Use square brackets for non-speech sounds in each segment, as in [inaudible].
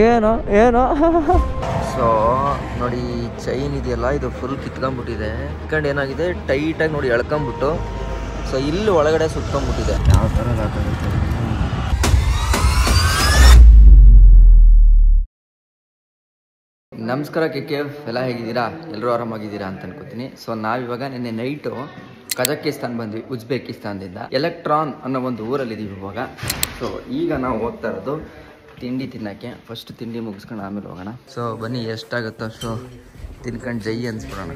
ಏನೋ ಏನೋ. ಸೊ ನೋಡಿ ಚೈನ್ ಇದೆಯಲ್ಲ ಇದು ಫುಲ್ ಕಿತ್ಕೊಂಡ್ಬಿಟ್ಟಿದೆ. ಕಿತ್ಕೊಂಡು ಏನಾಗಿದೆ? ಟೈಟಾಗಿ ನೋಡಿ ಎಳ್ಕೊಂಬಿಟ್ಟು ಸೊ ಇಲ್ಲಿ ಒಳಗಡೆ ಸುತ್ಕೊಂಡ್ಬಿಟ್ಟಿದೆ ಯಾವ ಥರ ನಮಸ್ಕಾರ ಕೆ ಕೆ ಎಲ್ಲ ಹೇಗಿದ್ದೀರಾ? ಎಲ್ಲರೂ ಆರಾಮಾಗಿದ್ದೀರಾ ಅಂತ ಅನ್ಕೋತೀನಿ. ಸೊ ನಾವಿವಾಗ ನಿನ್ನೆ ನೈಟು ಕಜಕಿಸ್ತಾನ್ ಬಂದ್ವಿ, ಉಜ್ಬೇಕಿಸ್ತಾನದಿಂದ. ಎಲೆಕ್ಟ್ರಾನ್ ಅನ್ನೋ ಒಂದು ಊರಲ್ಲಿ ಇದೀವಿ ಇವಾಗ. ಸೊ ಈಗ ನಾವು ಹೋಗ್ತಾ ಇರೋದು ತಿಂಡಿ ತಿನ್ನೋಕ್ಕೆ. ಫಸ್ಟ್ ತಿಂಡಿ ಮುಗಿಸ್ಕೊಂಡು ಆಮೇಲೆ ಹೋಗೋಣ. ಸೊ ಬನ್ನಿ, ಎಷ್ಟಾಗುತ್ತೋ. ಅಷ್ಟು ತಿನ್ಕೊಂಡು ಜೈ ಅನ್ಸ್ಬಿಡೋಣ.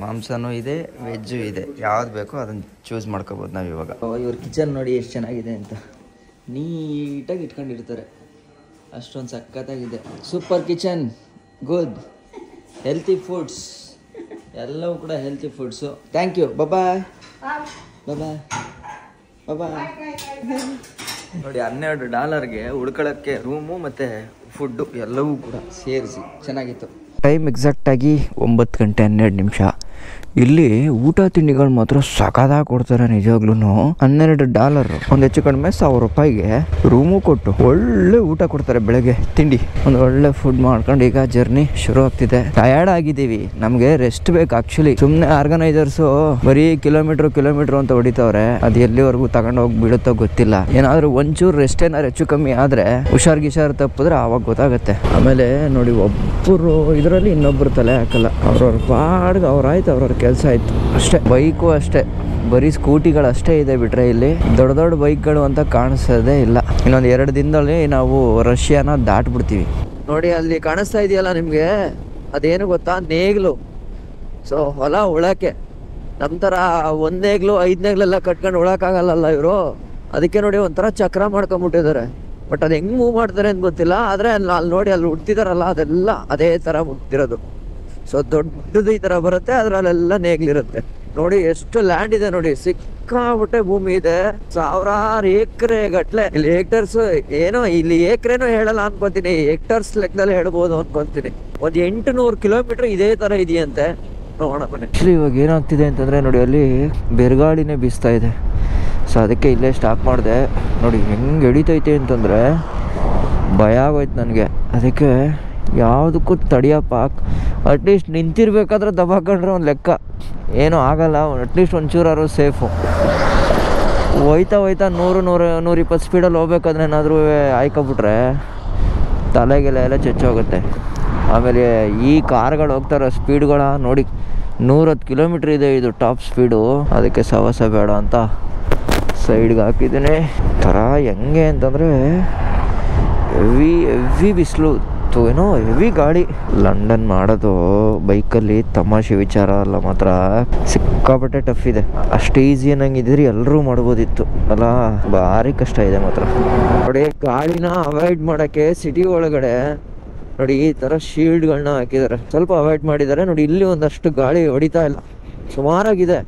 ಮಾಂಸನೂ ಇದೆ, ವೆಜ್ಜು ಇದೆ. ಯಾವ್ದು ಬೇಕೋ ಅದನ್ನು ಚೂಸ್ ಮಾಡ್ಕೋಬೋದು ನಾವು ಇವಾಗ. ಇವ್ರ ಕಿಚನ್ ನೋಡಿ ಎಷ್ಟು ಚೆನ್ನಾಗಿದೆ ಅಂತ. ನೀಟಾಗಿ ಇಟ್ಕೊಂಡಿರ್ತಾರೆ. ಅಷ್ಟೊಂದು ಸಖತ್ತಾಗಿದೆ. Super kitchen good healthy foods ಎಲ್ಲವೂ ಕೂಡ healthy foods thank you bye bye bye ನೋಡಿ, ಹನ್ನೆರಡು ಡಾಲರ್ಗೆ ಉಳ್ಕೊಳ್ಳೋಕ್ಕೆ ರೂಮು ಮತ್ತು ಫುಡ್ಡು ಎಲ್ಲವೂ ಕೂಡ ಸೇರಿಸಿ. ಚೆನ್ನಾಗಿತ್ತು. ಟೈಮ್ ಎಕ್ಸಾಕ್ಟಾಗಿ ಒಂಬತ್ತು ಗಂಟೆ ಹನ್ನೆರಡು ನಿಮಿಷ. ಇಲ್ಲಿ ಊಟ ತಿಂಡಿಗಳು ಮಾತ್ರ ಸಖದಾಗ ಕೊಡ್ತಾರೆ ನಿಜವಾಗ್ಲೂ ಹನ್ನೆರಡು ಡಾಲರ್, ಒಂದು ಹೆಚ್ಚು ಕಡಿಮೆ ಸಾವಿರ ರೂಪಾಯಿಗೆ ರೂಮು ಕೊಟ್ಟು ಒಳ್ಳೆ ಊಟ ಕೊಡ್ತಾರೆ ಬೆಳಗ್ಗೆ ತಿಂಡಿ. ಒಂದು ಒಳ್ಳೆ ಫುಡ್ ಮಾಡ್ಕೊಂಡು ಈಗ ಜರ್ನಿ ಶುರು ಆಗ್ತಿದೆ. ಟಯರ್ಡ್ ಆಗಿದ್ದೀವಿ. ನಮಗೆ ರೆಸ್ಟ್ ಬೇಕು ಆಕ್ಚುಲಿ ಸುಮ್ಮನೆ ಆರ್ಗನೈಸರ್ಸು ಬರೀ ಕಿಲೋಮೀಟರ್ ಕಿಲೋಮೀಟರ್ ಅಂತ ಹೊಡಿತಾವ್ರೆ. ಅದು ಎಲ್ಲಿವರೆಗೂ ತಗೊಂಡು ಹೋಗಿ ಬಿಡುತ್ತೋ ಗೊತ್ತಿಲ್ಲ. ಏನಾದರೂ ಒಂಚೂರು ರೆಸ್ಟ್ ಏನಾದ್ರು ಹೆಚ್ಚು ಕಮ್ಮಿ ಆದ್ರೆ ಹುಷಾರ್ ಗಿಷಾರ್ ತಪ್ಪಿದ್ರೆ ಆವಾಗ ಗೊತ್ತಾಗುತ್ತೆ. ಆಮೇಲೆ ನೋಡಿ ಒಬ್ಬರು ಇದರಲ್ಲಿ ಇನ್ನೊಬ್ಬರು ತಲೆ ಹಾಕಲ್ಲ. ಅವ್ರವ್ರ ಪಾಡ್ಗೆ ಅವ್ರಾಯ್ತು ಅವ್ರವ್ರ ಕೆಲಸ ಆಯ್ತು. ಅಷ್ಟೇ, ಬೈಕು ಅಷ್ಟೇ, ಬರೀ ಸ್ಕೂಟಿಗಳು ಅಷ್ಟೇ ಇದೆ ಬಿಟ್ರೆ ಇಲ್ಲಿ ದೊಡ್ಡ ದೊಡ್ಡ ಬೈಕ್ಗಳು ಅಂತ ಕಾಣಿಸೋದೇ ಇಲ್ಲ. ಇನ್ನೊಂದು ಎರಡು ದಿನದಲ್ಲಿ ನಾವು ರಷ್ಯಾನ ದಾಟ್ಬಿಡ್ತೀವಿ. ನೋಡಿ, ಅಲ್ಲಿ ಕಾಣಿಸ್ತಾ ಇದೆಯಲ್ಲ ನಿಮಗೆ? ಅದೇನು ಗೊತ್ತಾ? ನೇಗ್ಲು. ಸೊ, ಹೊಲ ಉಳಕ್ಕೆ. ನಮ್ಮ ಥರ ಒಂದೇಗ್ಲು ಐದನೇಗ್ಲೆಲ್ಲ ಐದು ನೇಗ್ಲೆಲ್ಲ ಕಟ್ಕೊಂಡು ಉಳಕ್ಕಾಗಲ್ಲಲ್ಲ ಇವರು? ಅದಕ್ಕೆ ನೋಡಿ ಒಂಥರ ಚಕ್ರ ಮಾಡ್ಕೊಂಬಿಟ್ಟಿದ್ದಾರೆ. ಬಟ್ ಅದು ಹೆಂಗ್ ಮೂವ್ ಮಾಡ್ತಾರೆ ಅಂತ ಗೊತ್ತಿಲ್ಲ. ಆದರೆ ಅಲ್ಲಿ ನೋಡಿ, ಅಲ್ಲಿ ಹುಡ್ತಿದಾರಲ್ಲ, ಅದೆಲ್ಲ ಅದೇ ಥರ ಮುಟ್ತಿರೋದು ಸೊ ದೊಡ್ಡದು ಈ ಥರ ಬರುತ್ತೆ, ಅದರಲ್ಲೆಲ್ಲ ನೇಗ್ಲಿರುತ್ತೆ. ನೋಡಿ, ಎಷ್ಟು ಲ್ಯಾಂಡ್ ಇದೆ ನೋಡಿ ಸಿಕ್ಕಾಬಿಟ್ಟೆ ಭೂಮಿ ಇದೆ. ಸಾವಿರಾರು ಎಕರೆ ಗಟ್ಲೆ. ಇಲ್ಲಿ ಹೆಕ್ಟರ್ಸ್ ಏನೋ ಇಲ್ಲಿ ಎಕರೆನೂ ಹೇಳಲ್ಲ ಅನ್ಕೊಂತೀನಿ. ಹೆಕ್ಟರ್ಸ್ ಲೆಕ್ಕದಲ್ಲಿ ಹೇಳ್ಬೋದು ಅನ್ಕೊಂತೀನಿ. ಒಂದ್ ಎಂಟು ನೂರು ಕಿಲೋಮೀಟರ್ ಇದೇ ತರ ಇದೆಯಂತೆ. ನೋಡೋಣ ಇವಾಗ ಏನಾಗ್ತಿದೆ ಅಂತಂದ್ರೆ ನೋಡಿ, ಅಲ್ಲಿ ಬೆರ್ಗಾಳಿನೇ ಬೀಸ್ತಾ ಇದೆ. ಸೊ ಅದಕ್ಕೆ ಇಲ್ಲೇ ಸ್ಟಾಪ್ ಮಾಡಿದೆ. ನೋಡಿ, ಹೆಂಗೆ ಹಿಡಿತೈತೆ ಅಂತಂದ್ರೆ ಭಯ ಆಗೋಯ್ತು ನನಗೆ. ಅದಕ್ಕೆ ಯಾವುದಕ್ಕೂ ತಡಿಯಪ್ಪ. ಅಟ್ಲೀಸ್ಟ್ ನಿಂತಿರ್ಬೇಕಾದ್ರೆ ದಬಾಕೊಂಡ್ರೆ ಒಂದು ಲೆಕ್ಕ. ಏನೂ ಆಗಲ್ಲ ಅಟ್ಲೀಸ್ಟ್ ಒಂಚೂರಾರು ಸೇಫು ಹೋಯ್ತಾ ಹೋಯ್ತಾ ನೂರು ನೂರು ಇಪ್ಪತ್ತು ಸ್ಪೀಡಲ್ಲಿ ಹೋಗ್ಬೇಕಾದ್ರೆ ಏನಾದರೂ ಆಯ್ಕೊಬಿಟ್ರೆ ತಲೆಗೆಲ್ಲ ಎಲ್ಲ ಚಚ್ಚೋಗುತ್ತೆ. ಆಮೇಲೆ ಈ ಕಾರ್ಗಳು ಹೋಗ್ತಾರೋ ಸ್ಪೀಡ್ಗಳ ನೋಡಿ, ನೂರತ್ತು ಕಿಲೋಮೀಟ್ರ್ ಇದೆ ಇದು ಟಾಪ್ ಸ್ಪೀಡು ಅದಕ್ಕೆ ಸವಸ ಬೇಡ ಅಂತ ಸೈಡ್ಗೆ ಹಾಕಿದ್ದೀನಿ. ಥರ ಹೆಂಗೆ ಅಂತಂದರೆ ಹೆವಿ ಹೆವಿ ಬಿಸಿಲು. ಏನೋ ಹೆವಿ ಗಾಡಿ. ಲಂಡನ್ ಮಾಡೋದು, ಬೈಕಲ್ಲಿ ತಮಾಷೆ ವಿಚಾರ ಅಲ್ಲ ಮಾತ್ರ. ಸಿಕ್ಕಾಪಟ್ಟೆ ಟಫ್ ಇದೆ. ಅಷ್ಟು ಈಸಿ ಅನ್ನಂಗಿದ್ರಿ ಎಲ್ಲರೂ ಮಾಡ್ಬೋದಿತ್ತು. ಅಲ್ಲ, ಭಾರಿ ಕಷ್ಟ ಇದೆ ಮಾತ್ರ. ನೋಡಿ, ಗಾಡಿನ ಅವಾಯ್ಡ್ ಮಾಡೋಕ್ಕೆ ಸಿಟಿ ಒಳಗಡೆ ನೋಡಿ, ಈ ಥರ ಶೀಲ್ಡ್ಗಳನ್ನ ಹಾಕಿದ್ದಾರೆ ಸ್ವಲ್ಪ ಅವಾಯ್ಡ್ ಮಾಡಿದ್ದಾರೆ ನೋಡಿ, ಇಲ್ಲಿ ಒಂದಷ್ಟು ಗಾಳಿ ಹೊಡಿತಾ ಇಲ್ಲ. ಸುಮಾರಾಗಿದೆ.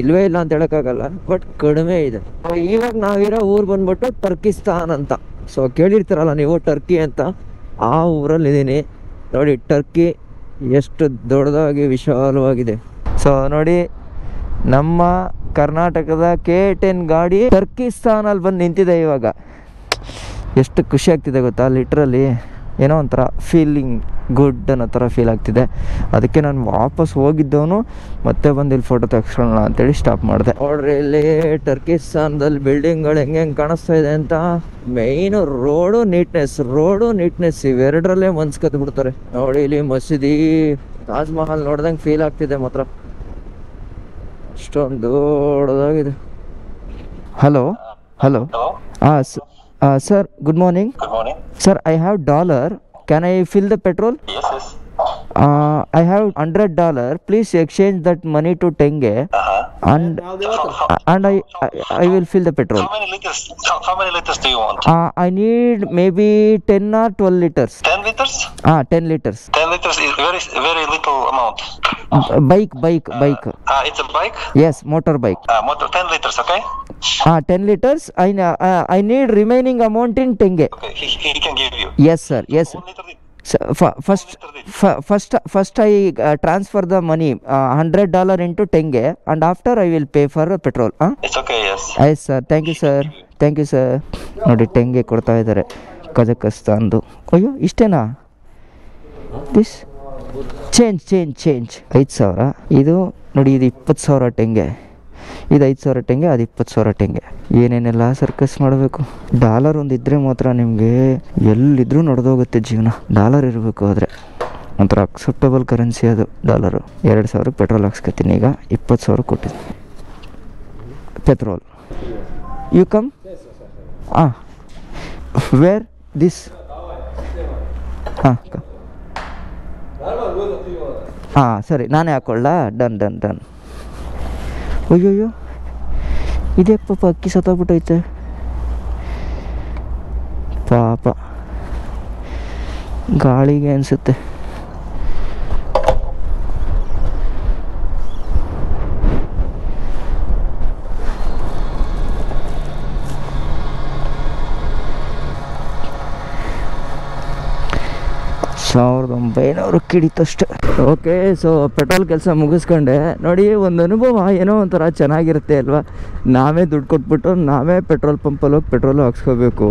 ಇಲ್ವೇ ಇಲ್ಲ ಅಂತ ಹೇಳೋಕ್ಕಾಗಲ್ಲ. ಬಟ್ ಕಡಿಮೆ ಇದೆ. ಇವಾಗ ನಾವಿರೋ ಊರು ಬಂದ್ಬಿಟ್ಟು ಟರ್ಕಿಸ್ತಾನ್ ಅಂತ. ಸೊ ಕೇಳಿರ್ತೀರಲ್ಲ ನೀವು ಟರ್ಕಿ ಅಂತ? ಆ ಊರಲ್ಲಿದ್ದೀನಿ. ನೋಡಿ ಟರ್ಕಿ ಎಷ್ಟು ದೊಡ್ಡದಾಗಿ, ವಿಶಾಲವಾಗಿದೆ. ಸೊ ನೋಡಿ, ನಮ್ಮ ಕರ್ನಾಟಕದ ಕೆ ಟೆನ್ ಗಾಡಿ ಟರ್ಕಿಸ್ತಾನಲ್ಲಿ ಬಂದು ನಿಂತಿದೆ ಇವಾಗ. ಎಷ್ಟು ಖುಷಿ ಆಗ್ತಿದೆ ಗೊತ್ತಾ ಲಿಟ್ರಲ್ಲಿ ಏನೋ ಒಂಥರ ಫೀಲಿಂಗ್ ಗುಡ್ ಅನ್ನೋ ಥರ ಫೀಲ್ ಆಗ್ತಿದೆ. ಅದಕ್ಕೆ ನಾನು ವಾಪಸ್ ಹೋಗಿದ್ದವನು ಮತ್ತೆ ಬಂದು ಇಲ್ಲಿ ಫೋಟೋ ತೆಗ್ಸ್ಕೊಳ್ಳೋಣ ಅಂತೇಳಿ ಸ್ಟಾಪ್ ಮಾಡಿದೆ. ನೋಡ್ರಿ ಇಲ್ಲಿ ಟರ್ಕಿಸ್ತಾನದಲ್ಲಿ ಬಿಲ್ಡಿಂಗ್ಗಳು ಹೆಂಗೆ ಹೆಂಗೆ ಕಾಣಿಸ್ತಾ ಇದೆ ಅಂತ. Main road neatness road neatness ಇವೆರಡರಲ್ಲೇ ಮನ್ಸು ಕದ್ದು ಬಿಡ್ತಾರೆ. ನೋಡಿ ಇಲ್ಲಿ ಮಸೀದಿ ತಾಜ್ ಮಹಲ್ ನೋಡ್ದಂಗೆ ಫೀಲ್ ಆಗ್ತಿದೆ ಮಾತ್ರ. ಅಷ್ಟೊಂದು ದೊಡ್ಡದಾಗಿದೆ. Hello hello. ಹಾಂ sir good morning Sir, I have dollar. Can I fill the petrol? Yes, yes. Uh, I have hundred dollar. Please exchange that money to tenge, uh-huh. and uh, and I, I, I will fill the petrol. How many liters? How, how many liters do you want? Uh, I need maybe ten or twelve liters. Ten liters? Ah, ten liters. Ten liters is very very little amount. Bike bike bike Uh, it's a bike. Yes motor bike Uh, motor 10 liters. Okay. ಹಾಂ ten litres I I need remaining amount in tenge Okay. He, he can give you. Yes sir yes One liter. First first first I transfer the money hundred dollar into tenge and after I will pay for petrol ಹಾಂ It's okay, yes. ಆಯ್ತು sir thank you sir thank you sir ನೋಡಿ tenge ಕೊಡ್ತಾ ಇದ್ದಾರೆ ಕಜಕಸ್ತಾನ್ದು ಅಯ್ಯೋ ಇಷ್ಟೇನಾ this change change change ಐದು ಸಾವಿರ. ಇದು ನೋಡಿ, ಇದು ಇಪ್ಪತ್ತು ಸಾವಿರ ಟೆಂಗೆ. ಇದು ಐದು ಸಾವಿರ ಟೆಂಗೆ, ಅದು ಇಪ್ಪತ್ತು ಸಾವಿರ ಟೆಂಗೆ. ಏನೇನೆಲ್ಲ ಸರ್ಕಸ್ ಮಾಡಬೇಕು? ಡಾಲರ್ ಒಂದು ಇದ್ದರೆ ಮಾತ್ರ ನಿಮಗೆ ಎಲ್ಲಿದ್ರೂ ನಡೆದೋಗುತ್ತೆ ಜೀವನ. ಡಾಲರ್ ಇರಬೇಕು ಆದರೆ. ಒಂಥರ ಅಕ್ಸೆಪ್ಟಬಲ್ ಕರೆನ್ಸಿ ಅದು ಡಾಲರು ಎರಡು ಸಾವಿರ ಪೆಟ್ರೋಲ್ ಹಾಕ್ಸ್ಕೊತೀನಿ ಈಗ ಇಪ್ಪತ್ತು ಸಾವಿರ ಕೊಟ್ಟಿದ್ದೀನಿ. ಪೆಟ್ರೋಲ್ ಯು ಕಮ್ ಹಾಂ ವೇರ್ ದಿಸ್ ಹಾಂ ಹಾಂ, ಸರಿ, ನಾನೇ ಹಾಕೊಳ್ಳ? ಡನ್ ಡನ್ ಡನ್ ಅಯ್ಯೋಯ್ಯೋ, ಇದೇ ಪಾಪ ಅಕ್ಕಿ ಸತ್ತೋಗ್ಬಿಟ್ಟೈತೆ. ಪಾಪ. ಗಾಳಿಗೆ ಅನಿಸುತ್ತೆ. ಸಾವಿರದ ಒಂಬೈನೂರು ಕಿಡಿತಷ್ಟೆ. ಓಕೆ ಸೊ ಪೆಟ್ರೋಲ್ ಕೆಲಸ ಮುಗಿಸ್ಕೊಂಡೆ. ನೋಡಿ, ಒಂದು ಅನುಭವ ಏನೋ ಒಂಥರ ಚೆನ್ನಾಗಿರುತ್ತೆ ಅಲ್ವಾ? ನಾವೇ ದುಡ್ಡು ಕೊಟ್ಬಿಟ್ಟು ನಾವೇ ಪೆಟ್ರೋಲ್ ಪಂಪಲ್ಲಿ ಹೋಗಿ ಪೆಟ್ರೋಲು ಹಾಕ್ಸ್ಕೋಬೇಕು.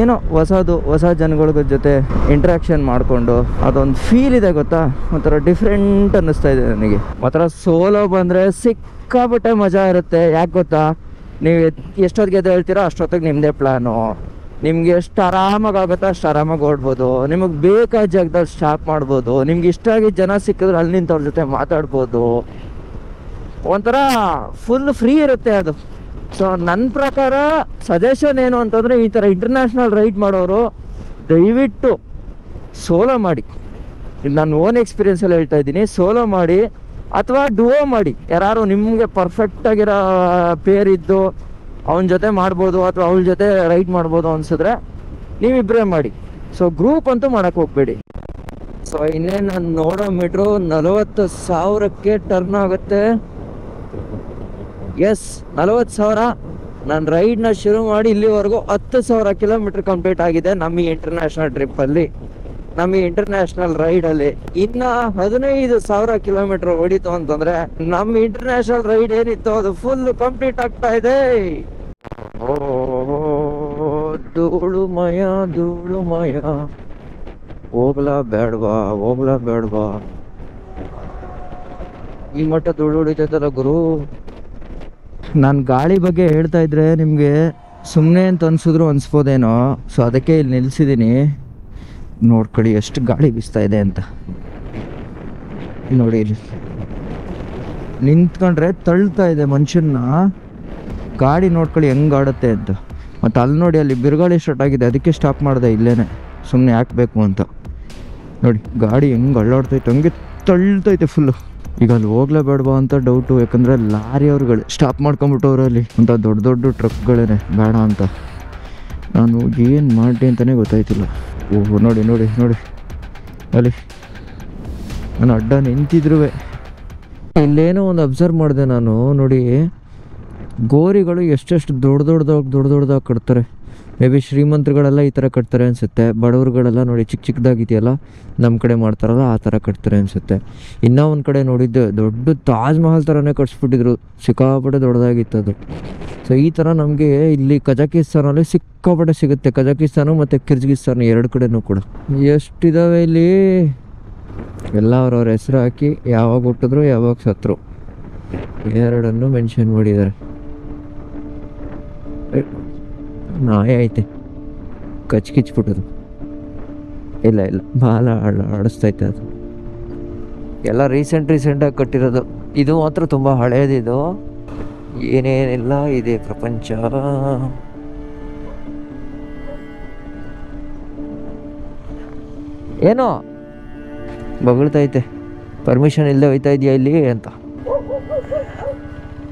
ಏನೋ ಹೊಸದು, ಹೊಸ ಜನಗಳ ಜೊತೆ ಇಂಟ್ರಾಕ್ಷನ್ ಮಾಡಿಕೊಂಡು ಅದೊಂದು ಫೀಲ್ ಇದೆ ಗೊತ್ತಾ? ಒಂಥರ ಡಿಫ್ರೆಂಟ್ ಅನ್ನಿಸ್ತಾ ಇದೆ ನನಗೆ. ಒಂಥರ ಸೋಲೋ ಬಂದರೆ ಸಿಕ್ಕಾಪಟ್ಟೆ ಮಜಾ ಇರುತ್ತೆ. ಯಾಕೆ ಗೊತ್ತಾ? ನೀವು ಎಷ್ಟೊತ್ತಿಗೆ ಹೇಳ್ತೀರೋ ಅಷ್ಟೊತ್ತಿಗೆ ನಿಮ್ಮದೇ ಪ್ಲ್ಯಾನು ನಿಮ್ಗೆ ಎಷ್ಟು ಆರಾಮಾಗಿ ಆಗುತ್ತೋ ಅಷ್ಟು ಆರಾಮಾಗಿ ಓಡ್ಬೋದು. ನಿಮಗೆ ಬೇಕಾದ ಜಾಗದಲ್ಲಿ ಸ್ಟಾಪ್ ಮಾಡ್ಬೋದು. ನಿಮ್ಗೆ ಇಷ್ಟ ಆಗಿ ಜನ ಸಿಕ್ಕಿದ್ರೆ ಅಲ್ಲಿ ನಿಂತವ್ರ ಜೊತೆ ಮಾತಾಡ್ಬೋದು. ಒಂಥರ ಫುಲ್ ಫ್ರೀ ಇರುತ್ತೆ ಅದು. ಸೊ ನನ್ನ ಪ್ರಕಾರ ಸಜೆಷನ್ ಏನು ಅಂತಂದರೆ ಈ ಥರ ಇಂಟರ್ನ್ಯಾಷನಲ್ ರೈಡ್ ಮಾಡೋರು ದಯವಿಟ್ಟು ಸೋಲೋ ಮಾಡಿ. ನಾನು ಓನ್ ಎಕ್ಸ್ಪೀರಿಯನ್ಸಲ್ಲಿ ಹೇಳ್ತಾ ಇದ್ದೀನಿ. ಸೋಲೋ ಮಾಡಿ ಅಥವಾ ಡುವೋ ಮಾಡಿ. ಯಾರು ನಿಮಗೆ ಪರ್ಫೆಕ್ಟ್ ಆಗಿರೋ ಪೇರ್ ಇದ್ದು ಅವನ ಜೊತೆ ಮಾಡ್ಬೋದು ಅಥವಾ ಅವಳ ಜೊತೆ ರೈಡ್ ಮಾಡ್ಬೋದು ಅನ್ಸಿದ್ರೆ ನೀವಿಬ್ಬರೇ ಮಾಡಿ. ಸೊ ಗ್ರೂಪ್ ಅಂತೂ ಮಾಡಕ್ ಹೋಗ್ಬೇಡಿ. ಸೊ ಇನ್ನೇನು ನಾನು ನೋಡೋ ಮೀಟ್ರು ನಲವತ್ತು ಸಾವಿರಕ್ಕೆ ಟರ್ನ್ ಆಗುತ್ತೆ. ಎಸ್ ನಲವತ್ತು ಸಾವಿರ. ನಾನು ರೈಡ್ನ ಶುರು ಮಾಡಿ ಇಲ್ಲಿವರೆಗೂ ಹತ್ತು ಸಾವಿರ ಕಿಲೋಮೀಟರ್ ಕಂಪ್ಲೀಟ್ ಆಗಿದೆ ನಮ್ಮ ಇಂಟರ್ನ್ಯಾಷನಲ್ ಟ್ರಿಪ್ಪಲ್ಲಿ ನಮ್ಮ ಇಂಟರ್ನ್ಯಾಷನಲ್ ರೈಡ್ ಅಲ್ಲಿ ಇನ್ನ ಹದಿನೈದು ಸಾವಿರ ಕಿಲೋಮೀಟರ್ ಹೊಡಿತು ಅಂತಂದ್ರೆ ನಮ್ಮ ಇಂಟರ್ನ್ಯಾಷನಲ್ ರೈಡ್ ಏನಿತ್ತು ಅದು ಫುಲ್ ಕಂಪ್ಲೀಟ್ ಆಗ್ತಾ ಇದೆ. ಧೂಳುಮಯ ಧೂಳುಮಯ ಹೋಗ್ಲಾ ಬೇಡ್ವಾ ಹೋಗ್ಲಾ ಬೇಡ್ವಾ. ಈ ಮಟ್ಟ ಧೂಳು ಹೊಡಿತೈತಲ್ಲ ಗುರು. ನಾನು ಗಾಳಿ ಬಗ್ಗೆ ಹೇಳ್ತಾ ಇದ್ರೆ ನಿಮಗೆ ಸುಮ್ಮನೆ ಅಂತ ಅನ್ಸಿದ್ರು ಅನ್ಸ್ಬೋದೇನೋ ಸೊ ಅದಕ್ಕೆ ಇಲ್ಲಿ ನಿಲ್ಸಿದ್ದೀನಿ ನೋಡ್ಕೊಳ್ಳಿ, ಎಷ್ಟು ಗಾಳಿ ಬೀಸ್ತಾ ಇದೆ ಅಂತ. ನೋಡಿ, ಇಲ್ಲಿ. ನಿಂತ್ಕೊಂಡ್ರೆ ತಳ್ತಾ ಇದೆ ಮನುಷ್ಯನ್ನ. ಗಾಡಿ ನೋಡ್ಕೊಳ್ಳಿ, ಹೆಂಗ್ ಆಡುತ್ತೆ ಅಂತ. ಮತ್ತು ಅಲ್ಲಿ ನೋಡಿ, ಅಲ್ಲಿ ಬಿರುಗಾಳಿ ಸ್ಟಾರ್ಟ್ ಆಗಿದೆ. ಅದಕ್ಕೆ ಸ್ಟಾಪ್ ಮಾಡಿದೆ ಇಲ್ಲೇನೆ. ಸುಮ್ಮನೆ ಹಾಕ್ಬೇಕು ಅಂತ. ನೋಡಿ, ಗಾಡಿ ಹೆಂಗೆ ಅಳ್ಳಾಡ್ತೈತೆ ಹಂಗೆ ತಳ್ತೈತೆ ಫುಲ್ಲು ಈಗ ಅಲ್ಲಿ ಹೋಗ್ಲೇಬೇಡವಾ ಅಂತ ಡೌಟು ಯಾಕಂದರೆ ಲಾರಿಯವ್ರುಗಳು ಸ್ಟಾಪ್ ಮಾಡ್ಕೊಂಬಿಟ್ಟವ್ರು ಅಲ್ಲಿ. ಅಂತ ದೊಡ್ಡ ದೊಡ್ಡ ಟ್ರಕ್ಗಳೇನೆ ಬೇಡ ಅಂತ. ನಾನು ಏನು ಮಾಡಿ ಅಂತಲೇ ಗೊತ್ತಾಯ್ತಿಲ್ಲ. ಓಹ್ ನೋಡಿ ನೋಡಿ ನೋಡಿ. ಅಲ್ಲಿ ನಾನು ಅಡ್ಡ ನಿಂತಿದ್ರು ಇಲ್ಲೇನೋ ಒಂದು ಅಬ್ಸರ್ವ್ ಮಾಡಿದೆ ನಾನು, ನೋಡಿ. ಗೋರಿಗಳು ಎಷ್ಟೆಷ್ಟು ದೊಡ್ಡ ದೊಡ್ಡದಾಗಿ ದೊಡ್ಡ ದೊಡ್ಡದಾಗಿ ಕಟ್ತಾರೆ. ಮೇ ಬಿ ಶ್ರೀಮಂತರುಗಳೆಲ್ಲ ಈ ಥರ ಕಟ್ತಾರೆ ಅನಿಸುತ್ತೆ. ಬಡವರುಗಳೆಲ್ಲ ನೋಡಿ ಚಿಕ್ಕ ಚಿಕ್ಕದಾಗಿದೆಯಲ್ಲ ನಮ್ಮ ಕಡೆ ಮಾಡ್ತಾರಲ್ಲ, ಆ ಥರ ಕಟ್ತಾರೆ ಅನಿಸುತ್ತೆ. ಇನ್ನೂ ಒಂದು ಕಡೆ ನೋಡಿದ್ದೆ, ದೊಡ್ಡ ತಾಜ್ ಮಹಲ್ ಥರನೇ ಕಟ್ಸ್ಬಿಟ್ಟಿದ್ರು. ಸಿಕ್ಕಾಪಟ್ಟೆ ದೊಡ್ಡದಾಗಿತ್ತು ಅದು. ಸೊ ಈ ಥರ ನಮಗೆ ಇಲ್ಲಿ ಕಜಕಿಸ್ತಾನಲ್ಲಿ ಸಿಕ್ಕಾಪಟ್ಟೆ ಸಿಗುತ್ತೆ. ಕಜಕಿಸ್ತಾನ ಮತ್ತು ಕಿರ್ಜಿಗಿಸ್ತಾನ ಎರಡು ಕಡೆನೂ ಕೂಡ. ಎಷ್ಟಿದಾವೆ ಇಲ್ಲಿ? ಎಲ್ಲ ಅವ್ರವ್ರ ಹೆಸರು ಹಾಕಿ ಯಾವಾಗ ಹುಟ್ಟಿದ್ರು, ಯಾವಾಗ ಸತ್ರು ಎರಡನ್ನು ಮೆನ್ಷನ್ ಮಾಡಿದ್ದಾರೆ. ನಾಯಿ ಐತೆ. ಕಚ್ ಕಿಚ್ಬಿಟ್ಟದು ಇಲ್ಲ. ಇಲ್ಲ ಭಾಳ ಆಡಿಸ್ತೈತೆ ಅದು. ಎಲ್ಲ ರೀಸೆಂಟ್ ರೀಸೆಂಟಾಗಿ ಕಟ್ಟಿರೋದು. ಇದು ಮಾತ್ರ ತುಂಬ ಹಳೇದಿದು ಏನೇನೆಲ್ಲ, ಇದೆ ಪ್ರಪಂಚ. ಏನೋ? ಬಗಳ್ತೈತೆ. ಪರ್ಮಿಷನ್ ಇಲ್ಲದೆ ಹೋಯ್ತಾ ಇದೆಯಾ ಇಲ್ಲಿ ಅಂತ.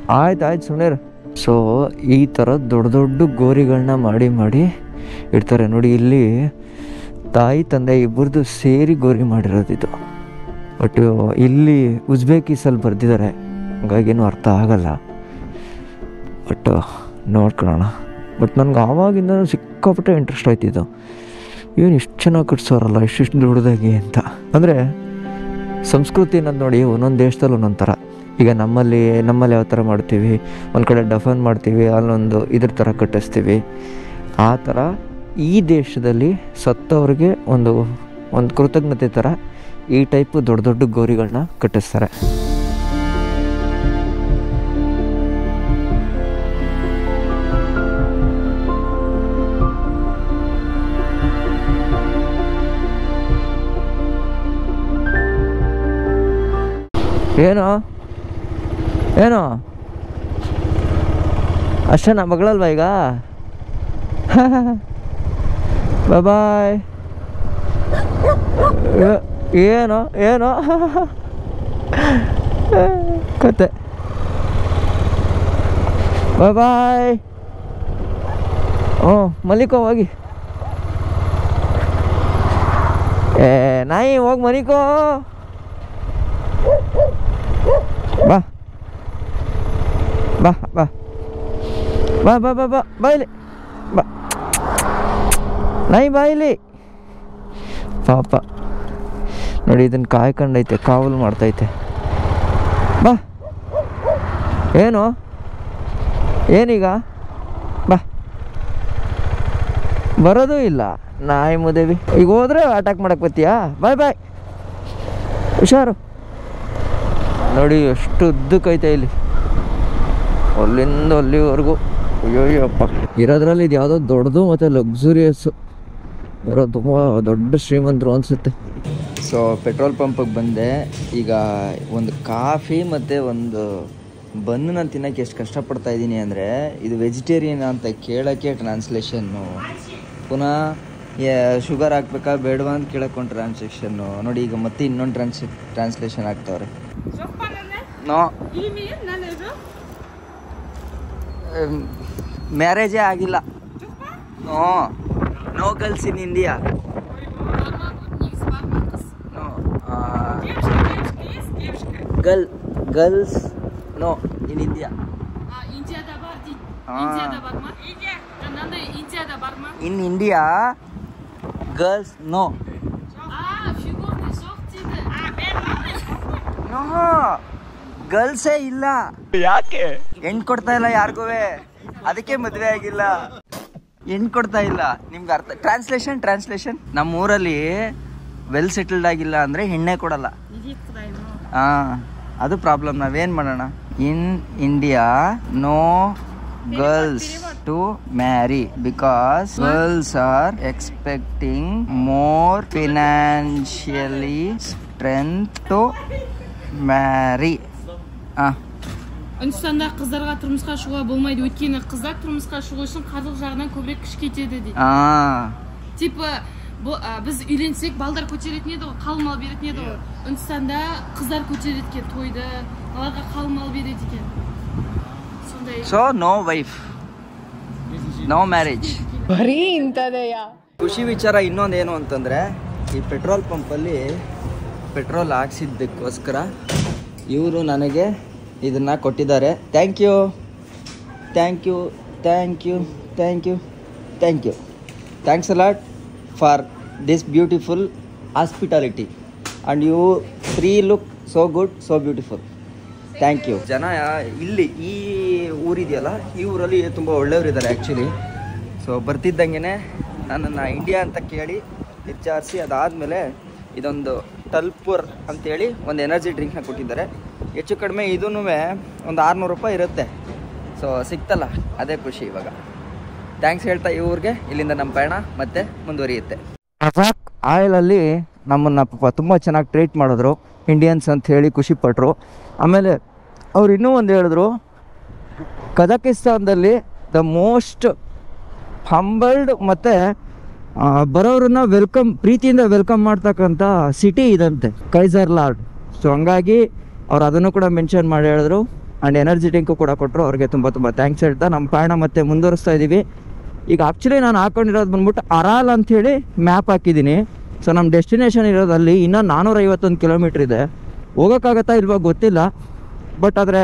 ಆಯ್ತು ಆಯ್ತು ಸುಮ್ಮನೆ ಸೊ ಈ ಥರ ದೊಡ್ಡ ದೊಡ್ಡ ಗೋರಿಗಳನ್ನ ಮಾಡಿ ಮಾಡಿ ಇಡ್ತಾರೆ. ನೋಡಿ, ಇಲ್ಲಿ ತಾಯಿ, ತಂದೆ ಇಬ್ಬರದು ಸೇರಿ ಗೋರಿ ಮಾಡಿರೋದಿದು ಬಟ್ ಇಲ್ಲಿ ಉಜ್ಬೇಕಿಸಲ್ಲಿ ಬರೆದಿದ್ದಾರೆ. ಹಾಗಾಗಿ ಏನೂ ಅರ್ಥ ಆಗಲ್ಲ. ಬಟ್ ನೋಡ್ಕೊಳ್ಳೋಣ. ಬಟ್ ನನಗೆ ಆವಾಗಿಂದ ಸಿಕ್ಕಾಪಟ್ಟೆ ಇಂಟ್ರೆಸ್ಟ್ ಆಯ್ತಿದ್ದು ಏನು ಇಷ್ಟು ಚೆನ್ನಾಗಿ ಕಟ್ಸೋರಲ್ಲ ಇಷ್ಟಿಷ್ಟು ದೊಡ್ಡದಾಗಿ ಅಂತ. ಅಂದರೆ ಸಂಸ್ಕೃತಿ ಅನ್ನೋದು ನೋಡಿ ಒಂದೊಂದು ದೇಶದಲ್ಲಿ ಒಂದೊಂದು ಥರ ಈಗ ನಮ್ಮಲ್ಲಿ ನಮ್ಮಲ್ಲಿ ಯಾವ ಥರ ಮಾಡ್ತೀವಿ? ಒಂದು ಕಡೆ ಡಫನ್ ಮಾಡ್ತೀವಿ, ಅಲ್ಲೊಂದು ಇದ್ರ ಥರ ಕಟ್ಟಿಸ್ತೀವಿ. ಆ ಥರ ಈ ದೇಶದಲ್ಲಿ ಸತ್ತವ್ರಿಗೆ ಒಂದು ಒಂದು ಕೃತಜ್ಞತೆ ಥರ ಈ ಟೈಪ್ ದೊಡ್ಡ ದೊಡ್ಡ ಗೋರಿಗಳನ್ನ ಕಟ್ಟಿಸ್ತಾರೆ. ಏನು? ಏನು? ನಮ್ಮ ಮಗಳಲ್ವಾ ಈಗ? ಬಾಯ್ ಏನು ಏನು? ಕತೆ. ಬಾಯ್ ಹ್ಞೂ ಮಲಿಕೋ ಹೋಗಿ. ಏ, ನಾಯಿ ಹೋಗಿ ಮಲಿಕೋ ಬಾ ಬಾ ಬಾ ಬಾ ಬಾ ಬಾ ಬಾ ಬಾ ಇಲ್ಲಿ ಬಾ ನಾಯಿ ಬಾ ಇಲ್ಲಿ ಪಾಪ ನೋಡಿ ಇದನ್ನು ಕಾಯ್ಕೊಂಡೈತೆ, ಕಾವಲು ಮಾಡ್ತೈತೆ. ಬಾ. ಏನು? ಏನೀಗ? ಬಾ. ಬರೋದು ಇಲ್ಲ. ನಾಯಿ ಮುದೇವಿ. ಈಗ ಹೋದ್ರೆ ಅಟ್ಯಾಕ್ ಮಾಡಕ್ಕೆ ಬತ್ತೀಯಾ ಬಾಯ್ ಬಾಯ್ ಹುಷಾರು. ನೋಡಿ, ಎಷ್ಟು ಉದ್ದಕ್ಕೈತೆ ಇಲ್ಲಿ. ಅಲ್ಲಿಂದ ಅಲ್ಲಿವರೆಗೂ. ಅಯ್ಯೋಯ್ಯಪ್ಪ. ಇರೋದ್ರಲ್ಲಿ ಇದು ಯಾವುದೋ ದೊಡ್ಡದು ಮತ್ತು ಲಕ್ಸುರಿಯಸ್ ಇರೋ ತುಂಬ ದೊಡ್ಡ ಶ್ರೀಮಂತರು ಅನಿಸುತ್ತೆ. ಸೊ ಪೆಟ್ರೋಲ್ ಪಂಪಿಗೆ ಬಂದೆ. ಈಗ ಒಂದು ಕಾಫಿ ಮತ್ತು ಒಂದು ಬನ್ನು ನಾನು ತಿನ್ನೋಕ್ಕೆ ಎಷ್ಟು ಕಷ್ಟಪಡ್ತಾ ಇದ್ದೀನಿ ಅಂದರೆ ಇದು ವೆಜಿಟೇರಿಯನ್ ಅಂತ ಕೇಳೋಕ್ಕೆ ಟ್ರಾನ್ಸ್ಲೇಷನ್ನು ಪುನಃ ಶುಗರ್ ಹಾಕ್ಬೇಕಾ ಬೇಡವಾ ಅಂತ ಕೇಳಕ್ಕೆ ಟ್ರಾನ್ಸ್ಲೇಷನ್ನು ನೋಡಿ ಈಗ ಮತ್ತೆ ಇನ್ನೊಂದು ಟ್ರಾನ್ಸ್ ಟ್ರಾನ್ಸ್ಲೇಷನ್ ಆಗ್ತಾವ್ರೆ ನೋ. ಮ್ಯಾರೇಜೇ ಆಗಿಲ್ಲ. ಹ್ಞೂ no girls in India girl girls no in India in India girls no ಗರ್ಲ್ಸೇ ಇಲ್ಲ. ಯಾಕೆ? ಹೆಣ್ ಕೊಡ್ತಾ ಇಲ್ಲ ಯಾರಿಗೂ ಅದಕ್ಕೆ ಮದುವೆ ಆಗಿಲ್ಲ. ಹೆಣ್ ಕೊಡ್ತಾ ಇಲ್ಲ. ನಿಮ್ಗೆ ಅರ್ಥ ಟ್ರಾನ್ಸ್ಲೇಷನ್ ಟ್ರಾನ್ಸ್ಲೇಷನ್ ನಮ್ಮ ಊರಲ್ಲಿ ವೆಲ್ ಸೆಟಲ್ಡ್ ಆಗಿಲ್ಲ ಅಂದ್ರೆ ಹೆಣ್ಣೆ ಕೊಡಲ್ಲ. ಹಾಂ ಅದು ಪ್ರಾಬ್ಲಮ್ ನಾವೇನು ಮಾಡೋಣ? In India, no girls to marry because girls are expecting more financially strength to marry. ಹಾಂ үндістанда қыздарға тұрмысқа шығуға болмайды өйткені қыздар тұрмысқа шығу үшін қаржылық жағынан көбірек күш кетеді дейді ಹಾ типа бұл- а, біз үйленсек балдар көтеретін еді ғой қалың мал беретін еді ғой үндістанда қыздар көтереді екен тойды оларға қалың мал береді екен сондай so no wife no marriage ಖುಷಿ ವಿಚಾರ ಇನ್ನೊಂದೇನು ಅಂತಂದರೆ ಈ ಪೆಟ್ರೋಲ್ ಪಂಪಲ್ಲಿ ಪೆಟ್ರೋಲ್ ಹಾಕ್ಸಿದ್ದಕ್ಕೋಸ್ಕರ ಇವರು ನನಗೆ ಇದನ್ನು ಕೊಟ್ಟಿದ್ದಾರೆ. Thank you thank you thank you thank you thank you thanks a lot for this beautiful hospitality and you free look so good so beautiful thank you ಜನ ಇಲ್ಲಿ ಈ ಊರಿದೆಯಲ್ಲ, ಈ ಊರಲ್ಲಿ ತುಂಬ ಒಳ್ಳೆಯವರಿದ್ದಾರೆ ಆ್ಯಕ್ಚುಲಿ ಸೊ ಬರ್ತಿದ್ದಂಗೆ ನನ್ನನ್ನು ಇಂಡಿಯಾ ಅಂತ ಕೇಳಿ ವಿಚಾರಿಸಿ ಅದಾದಮೇಲೆ ಇದೊಂದು ಟಲ್ಪುರ್ ಅಂತೇಳಿ ಒಂದು ಎನರ್ಜಿ ಡ್ರಿಂಕ್ನ ಕೊಟ್ಟಿದ್ದಾರೆ. ಹೆಚ್ಚು ಕಡಿಮೆ ಇದೂ ಒಂದು ಆರುನೂರು ರೂಪಾಯಿ ಇರುತ್ತೆ. ಸೊ ಸಿಕ್ತಲ್ಲ, ಅದೇ ಖುಷಿ ಇವಾಗ. ಥ್ಯಾಂಕ್ಸ್ ಹೇಳ್ತಾ ಈ ಊರಿಗೆ, ಇಲ್ಲಿಂದ ನಮ್ಮ ಪಯಣ, ಮತ್ತೆ ಮುಂದುವರಿಯುತ್ತೆ. ಕಜಾಕ್ ಆಯಿಲಲ್ಲಿ ನಮ್ಮನ್ನು ಪಾಪ ತುಂಬ ಚೆನ್ನಾಗಿ ಟ್ರೀಟ್ ಮಾಡಿದ್ರು. ಇಂಡಿಯನ್ಸ್ ಅಂತ ಹೇಳಿ ಖುಷಿ ಪಟ್ಟರು ಆಮೇಲೆ, ಅವ್ರು ಇನ್ನೂ ಒಂದು ಹೇಳಿದ್ರು, ಕಜಕಿಸ್ತಾನದಲ್ಲಿ ದ ಮೋಸ್ಟ್ ಹಂಬಲ್ಡ್ ಮತ್ತು ಬರೋರನ್ನ ವೆಲ್ಕಮ್ ಪ್ರೀತಿಯಿಂದ ವೆಲ್ಕಮ್ ಮಾಡ್ತಕ್ಕಂಥ ಸಿಟಿ ಇದಂತೆ ಕೈಸರ್ ಲಾರ್ಡ್ ಸೊ ಹಂಗಾಗಿ ಅವ್ರು ಅದನ್ನು ಕೂಡ ಮೆನ್ಷನ್ ಮಾಡಿ ಹೇಳಿದ್ರು. ಆ್ಯಂಡ್ ಎನರ್ಜಿ ಡ್ರಿಂಕು ಕೂಡ ಕೊಟ್ಟರು ಅವ್ರಿಗೆ ತುಂಬ ತುಂಬ ಥ್ಯಾಂಕ್ಸ್ ಹೇಳ್ತಾ ನಮ್ಮ ಪಯಣ ಮತ್ತೆ ಮುಂದುವರಿಸ್ತಾ ಇದ್ದೀವಿ ಈಗ ಆ್ಯಕ್ಚುಲಿ ನಾನು ಹಾಕೊಂಡಿರೋದು ಬಂದ್ಬಿಟ್ಟು ಅರಾಲ್ ಅಂಥೇಳಿ ಮ್ಯಾಪ್ ಹಾಕಿದ್ದೀನಿ. ಸೊ ನಮ್ಮ ಡೆಸ್ಟಿನೇಷನ್ ಇರೋದಲ್ಲಿ ಇನ್ನೂ ನಾನ್ನೂರೈವತ್ತೊಂದು ಕಿಲೋಮೀಟ್ರ್ ಇದೆ. ಹೋಗೋಕ್ಕಾಗತ್ತಾ ಇಲ್ವಾ ಗೊತ್ತಿಲ್ಲ. ಬಟ್ ಆದರೆ